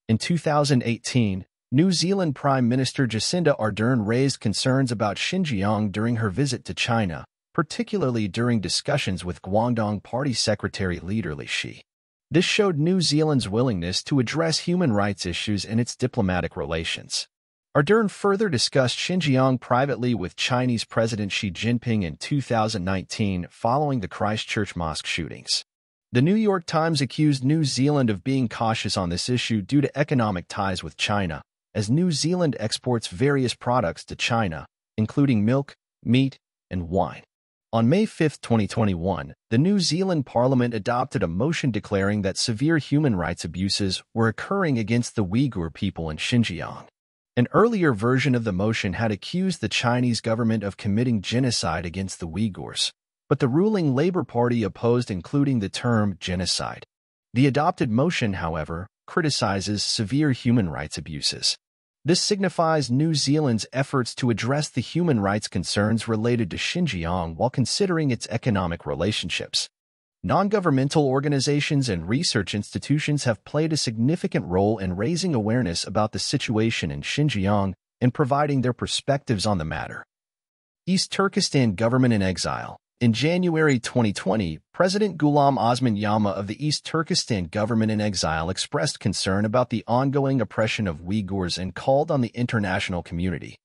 In 2018, New Zealand Prime Minister Jacinda Ardern raised concerns about Xinjiang during her visit to China, particularly during discussions with Guangdong Party Secretary Leader Li Xi. This showed New Zealand's willingness to address human rights issues in its diplomatic relations. Ardern further discussed Xinjiang privately with Chinese President Xi Jinping in 2019 following the Christchurch mosque shootings. The New York Times accused New Zealand of being cautious on this issue due to economic ties with China, as New Zealand exports various products to China, including milk, meat, and wine. On May 5, 2021, the New Zealand Parliament adopted a motion declaring that severe human rights abuses were occurring against the Uyghur people in Xinjiang. An earlier version of the motion had accused the Chinese government of committing genocide against the Uyghurs, but the ruling Labour Party opposed including the term genocide. The adopted motion, however, criticizes severe human rights abuses. This signifies New Zealand's efforts to address the human rights concerns related to Xinjiang while considering its economic relationships. Non-governmental organizations and research institutions have played a significant role in raising awareness about the situation in Xinjiang and providing their perspectives on the matter. East Turkestan Government in Exile In January 2020, President Ghulam Osman Yaghma of the East Turkestan government in exile expressed concern about the ongoing oppression of Uyghurs and called on the international community,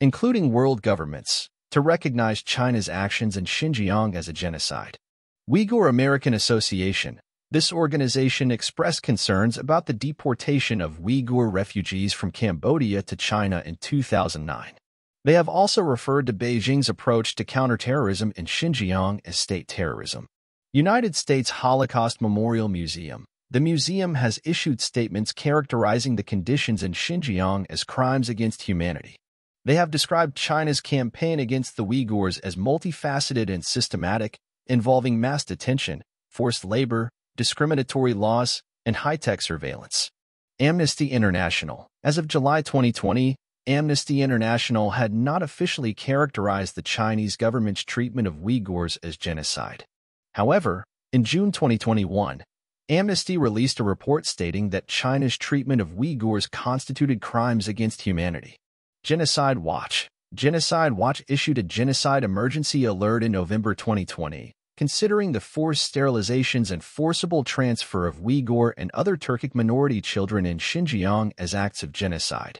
including world governments, to recognize China's actions in Xinjiang as a genocide. Uyghur American Association, this organization expressed concerns about the deportation of Uyghur refugees from Cambodia to China in 2009. They have also referred to Beijing's approach to counterterrorism in Xinjiang as state terrorism. United States Holocaust Memorial Museum. The museum has issued statements characterizing the conditions in Xinjiang as crimes against humanity. They have described China's campaign against the Uyghurs as multifaceted and systematic, involving mass detention, forced labor, discriminatory laws, and high-tech surveillance. Amnesty International. As of July 2020, Amnesty International had not officially characterized the Chinese government's treatment of Uyghurs as genocide. However, in June 2021, Amnesty released a report stating that China's treatment of Uyghurs constituted crimes against humanity. Genocide Watch Genocide Watch issued a genocide emergency alert in November 2020, considering the forced sterilizations and forcible transfer of Uyghur and other Turkic minority children in Xinjiang as acts of genocide.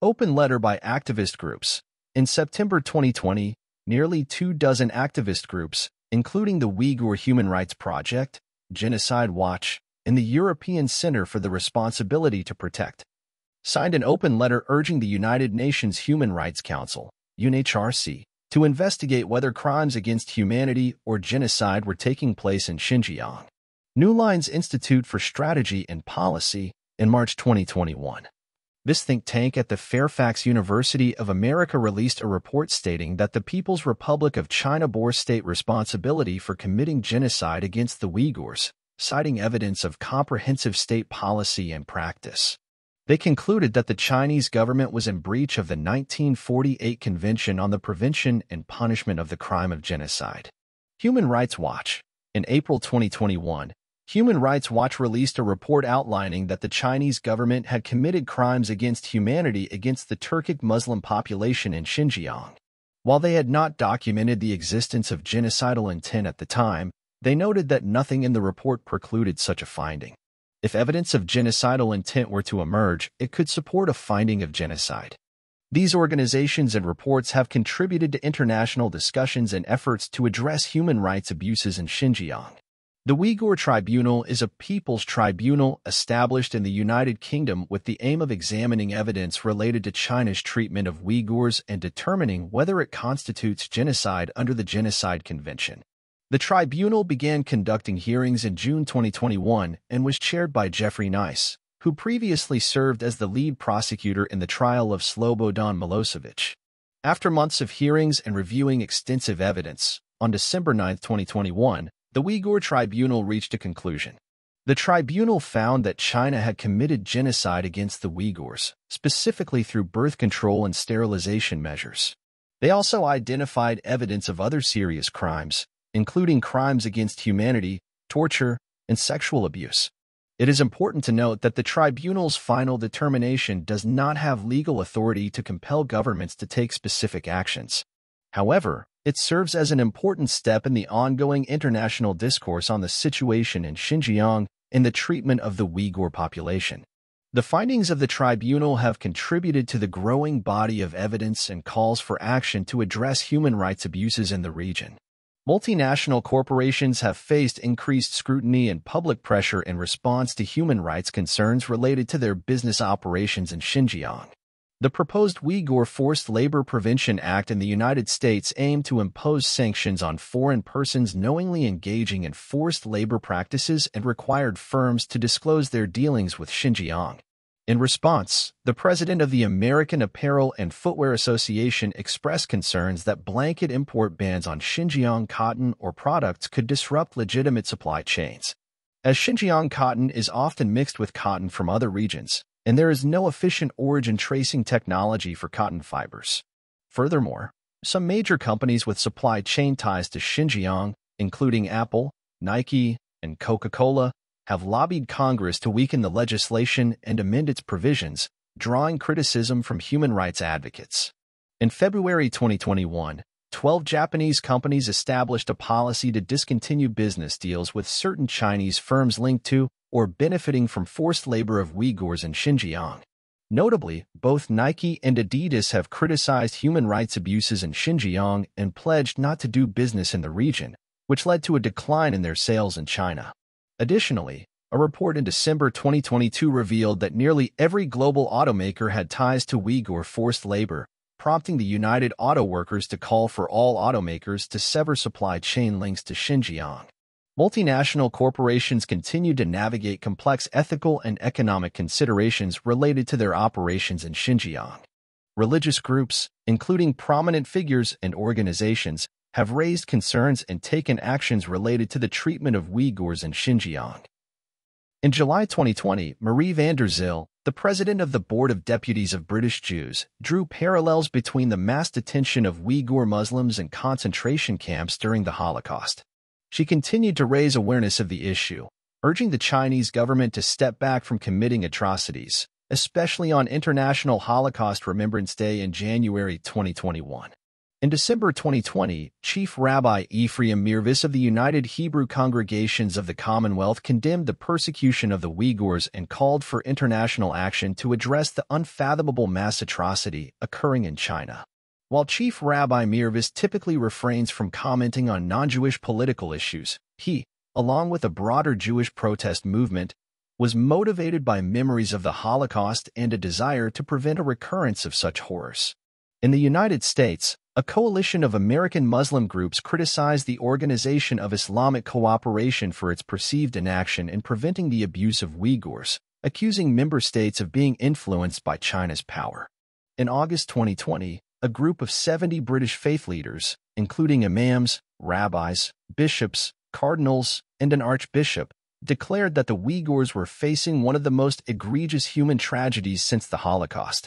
Open letter by activist groups. In September 2020, nearly two dozen activist groups, including the Uyghur Human Rights Project, Genocide Watch, and the European Center for the Responsibility to Protect, signed an open letter urging the United Nations Human Rights Council, UNHRC, to investigate whether crimes against humanity or genocide were taking place in Xinjiang. New Lines Institute for Strategy and Policy in March 2021. This think tank at the Fairfax University of America released a report stating that the People's Republic of China bore state responsibility for committing genocide against the Uyghurs, citing evidence of comprehensive state policy and practice. They concluded that the Chinese government was in breach of the 1948 Convention on the Prevention and Punishment of the Crime of Genocide. Human Rights Watch. In April 2021, Human Rights Watch released a report outlining that the Chinese government had committed crimes against humanity against the Turkic Muslim population in Xinjiang. While they had not documented the existence of genocidal intent at the time, they noted that nothing in the report precluded such a finding. If evidence of genocidal intent were to emerge, it could support a finding of genocide. These organizations and reports have contributed to international discussions and efforts to address human rights abuses in Xinjiang. The Uyghur Tribunal is a people's tribunal established in the United Kingdom with the aim of examining evidence related to China's treatment of Uyghurs and determining whether it constitutes genocide under the Genocide Convention. The tribunal began conducting hearings in June 2021 and was chaired by Geoffrey Nice, who previously served as the lead prosecutor in the trial of Slobodan Milosevic. After months of hearings and reviewing extensive evidence, on December 9, 2021, the Uyghur Tribunal reached a conclusion. The tribunal found that China had committed genocide against the Uyghurs, specifically through birth control and sterilization measures. They also identified evidence of other serious crimes, including crimes against humanity, torture, and sexual abuse. It is important to note that the tribunal's final determination does not have legal authority to compel governments to take specific actions. However, it serves as an important step in the ongoing international discourse on the situation in Xinjiang and the treatment of the Uyghur population. The findings of the tribunal have contributed to the growing body of evidence and calls for action to address human rights abuses in the region. Multinational corporations have faced increased scrutiny and public pressure in response to human rights concerns related to their business operations in Xinjiang. The proposed Uyghur Forced Labor Prevention Act in the United States aimed to impose sanctions on foreign persons knowingly engaging in forced labor practices and required firms to disclose their dealings with Xinjiang. In response, the president of the American Apparel and Footwear Association expressed concerns that blanket import bans on Xinjiang cotton or products could disrupt legitimate supply chains. As Xinjiang cotton is often mixed with cotton from other regions, and there is no efficient origin tracing technology for cotton fibers. Furthermore, some major companies with supply chain ties to Xinjiang, including Apple, Nike, and Coca-Cola, have lobbied Congress to weaken the legislation and amend its provisions, drawing criticism from human rights advocates. In February 2021, 12 Japanese companies established a policy to discontinue business deals with certain Chinese firms linked to or benefiting from forced labor of Uyghurs in Xinjiang. Notably, both Nike and Adidas have criticized human rights abuses in Xinjiang and pledged not to do business in the region, which led to a decline in their sales in China. Additionally, a report in December 2022 revealed that nearly every global automaker had ties to Uyghur forced labor, prompting the United Auto Workers to call for all automakers to sever supply chain links to Xinjiang. Multinational corporations continue to navigate complex ethical and economic considerations related to their operations in Xinjiang. Religious groups, including prominent figures and organizations, have raised concerns and taken actions related to the treatment of Uyghurs in Xinjiang. In July 2020, Marie van der Zyl, the president of the Board of Deputies of British Jews, drew parallels between the mass detention of Uyghur Muslims in concentration camps during the Holocaust. She continued to raise awareness of the issue, urging the Chinese government to step back from committing atrocities, especially on International Holocaust Remembrance Day in January 2021. In December 2020, Chief Rabbi Ephraim Mirvis of the United Hebrew Congregations of the Commonwealth condemned the persecution of the Uyghurs and called for international action to address the unfathomable mass atrocity occurring in China. While Chief Rabbi Mirvis typically refrains from commenting on non-Jewish political issues, he, along with a broader Jewish protest movement, was motivated by memories of the Holocaust and a desire to prevent a recurrence of such horrors. In the United States, a coalition of American Muslim groups criticized the Organization of Islamic Cooperation for its perceived inaction in preventing the abuse of Uyghurs, accusing member states of being influenced by China's power. In August 2020, a group of 70 British faith leaders, including imams, rabbis, bishops, cardinals, and an archbishop, declared that the Uyghurs were facing one of the most egregious human tragedies since the Holocaust,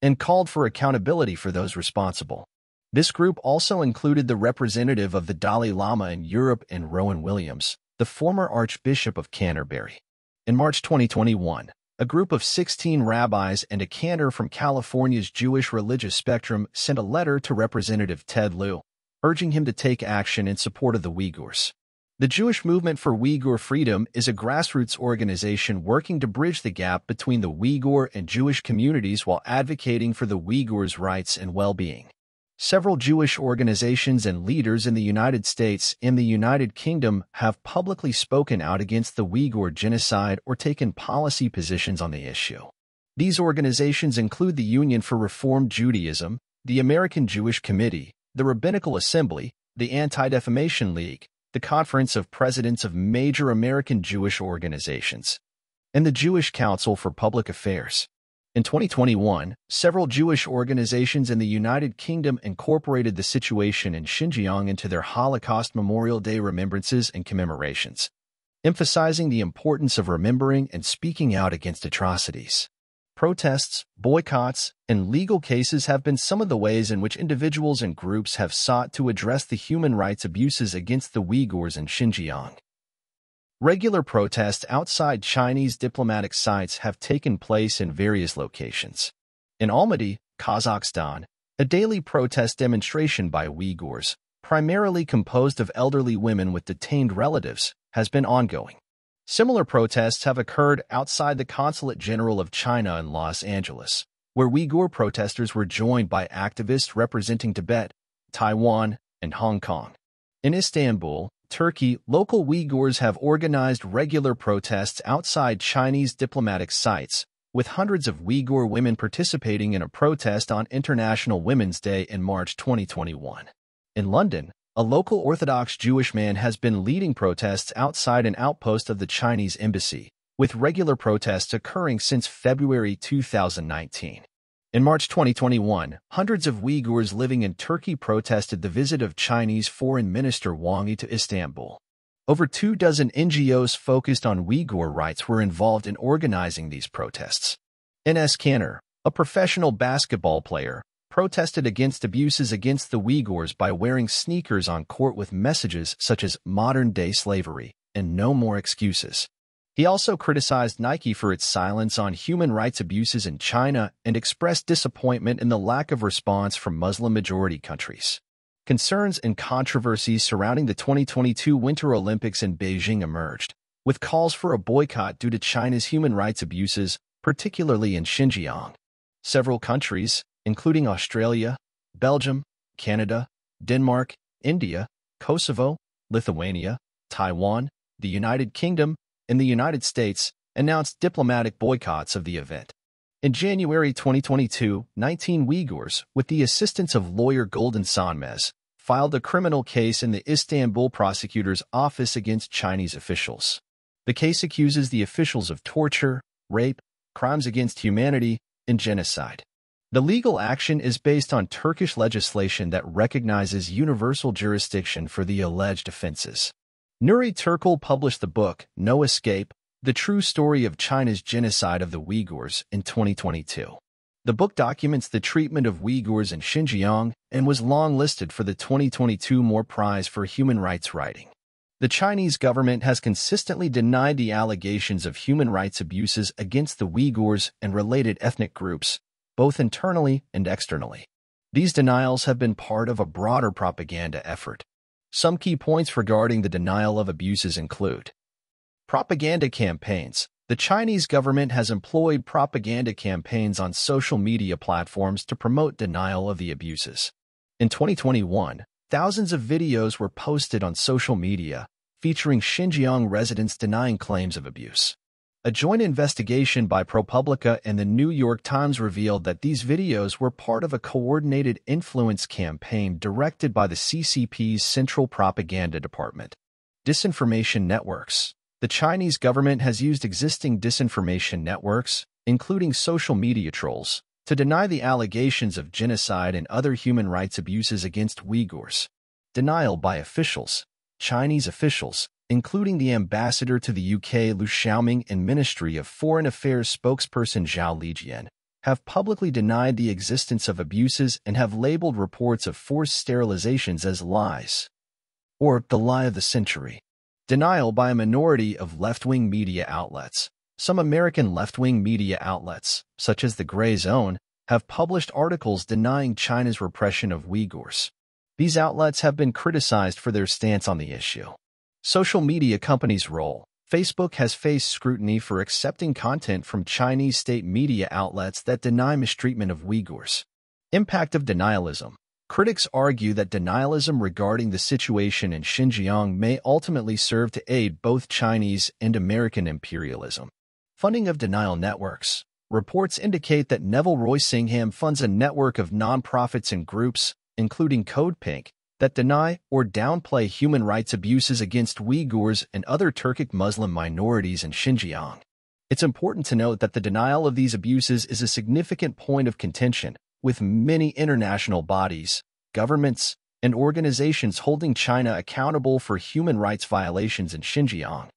and called for accountability for those responsible. This group also included the representative of the Dalai Lama in Europe and Rowan Williams, the former Archbishop of Canterbury. In March 2021, a group of 16 rabbis and a cantor from California's Jewish religious spectrum sent a letter to Representative Ted Lieu, urging him to take action in support of the Uyghurs. The Jewish Movement for Uyghur Freedom is a grassroots organization working to bridge the gap between the Uyghur and Jewish communities while advocating for the Uyghurs' rights and well-being. Several Jewish organizations and leaders in the United States and the United Kingdom have publicly spoken out against the Uyghur genocide or taken policy positions on the issue. These organizations include the Union for Reformed Judaism, the American Jewish Committee, the Rabbinical Assembly, the Anti-Defamation League, the Conference of Presidents of Major American Jewish Organizations, and the Jewish Council for Public Affairs. In 2021, several Jewish organizations in the United Kingdom incorporated the situation in Xinjiang into their Holocaust Memorial Day remembrances and commemorations, emphasizing the importance of remembering and speaking out against atrocities. Protests, boycotts, and legal cases have been some of the ways in which individuals and groups have sought to address the human rights abuses against the Uyghurs in Xinjiang. Regular protests outside Chinese diplomatic sites have taken place in various locations. In Almaty, Kazakhstan, a daily protest demonstration by Uyghurs, primarily composed of elderly women with detained relatives, has been ongoing. Similar protests have occurred outside the Consulate General of China in Los Angeles, where Uyghur protesters were joined by activists representing Tibet, Taiwan, and Hong Kong. In Istanbul, Turkey, local Uyghurs have organized regular protests outside Chinese diplomatic sites, with hundreds of Uyghur women participating in a protest on International Women's Day in March 2021. In London, a local Orthodox Jewish man has been leading protests outside an outpost of the Chinese embassy, with regular protests occurring since February 2019. In March 2021, hundreds of Uyghurs living in Turkey protested the visit of Chinese Foreign Minister Wang Yi to Istanbul. Over two dozen NGOs focused on Uyghur rights were involved in organizing these protests. Enes Kanter, a professional basketball player, protested against abuses against the Uyghurs by wearing sneakers on court with messages such as modern-day slavery and no more excuses. He also criticized Nike for its silence on human rights abuses in China and expressed disappointment in the lack of response from Muslim-majority countries. concerns and controversies surrounding the 2022 Winter Olympics in Beijing emerged, with calls for a boycott due to China's human rights abuses, particularly in Xinjiang. Several countries, including Australia, Belgium, Canada, Denmark, India, Kosovo, Lithuania, Taiwan, the United Kingdom, and the United States, announced diplomatic boycotts of the event. In January 2022, 19 Uyghurs, with the assistance of lawyer Gulden Sonmez, filed a criminal case in the Istanbul prosecutor's office against Chinese officials. The case accuses the officials of torture, rape, crimes against humanity, and genocide. The legal action is based on Turkish legislation that recognizes universal jurisdiction for the alleged offenses. Nury Turkel published the book, No Escape, The True Story of China's Genocide of the Uyghurs in 2022. The book documents the treatment of Uyghurs in Xinjiang and was long-listed for the 2022 Moore Prize for Human Rights Writing. The Chinese government has consistently denied the allegations of human rights abuses against the Uyghurs and related ethnic groups, both internally and externally. These denials have been part of a broader propaganda effort. Some key points regarding the denial of abuses include Propaganda campaigns. The Chinese government has employed propaganda campaigns on social media platforms to promote denial of the abuses. In 2021, thousands of videos were posted on social media featuring Xinjiang residents denying claims of abuse. A joint investigation by ProPublica and the New York Times revealed that these videos were part of a coordinated influence campaign directed by the CCP's Central Propaganda Department. Disinformation networks. The Chinese government has used existing disinformation networks, including social media trolls, to deny the allegations of genocide and other human rights abuses against Uyghurs. Denial by officials. Chinese officials, including the ambassador to the UK Liu Xiaoming and Ministry of Foreign Affairs spokesperson Zhao Lijian, have publicly denied the existence of abuses and have labeled reports of forced sterilizations as lies. Or the lie of the century. Denial by a minority of left-wing media outlets. Some American left-wing media outlets, such as the Grayzone, have published articles denying China's repression of Uyghurs. These outlets have been criticized for their stance on the issue. Social media companies' role. Facebook has faced scrutiny for accepting content from Chinese state media outlets that deny mistreatment of Uyghurs. Impact of denialism. Critics argue that denialism regarding the situation in Xinjiang may ultimately serve to aid both Chinese and American imperialism. Funding of denial networks. Reports indicate that Neville Roy Singham funds a network of nonprofits and groups, including Code Pink, that deny or downplay human rights abuses against Uyghurs and other Turkic Muslim minorities in Xinjiang. It's important to note that the denial of these abuses is a significant point of contention, with many international bodies, governments, and organizations holding China accountable for human rights violations in Xinjiang.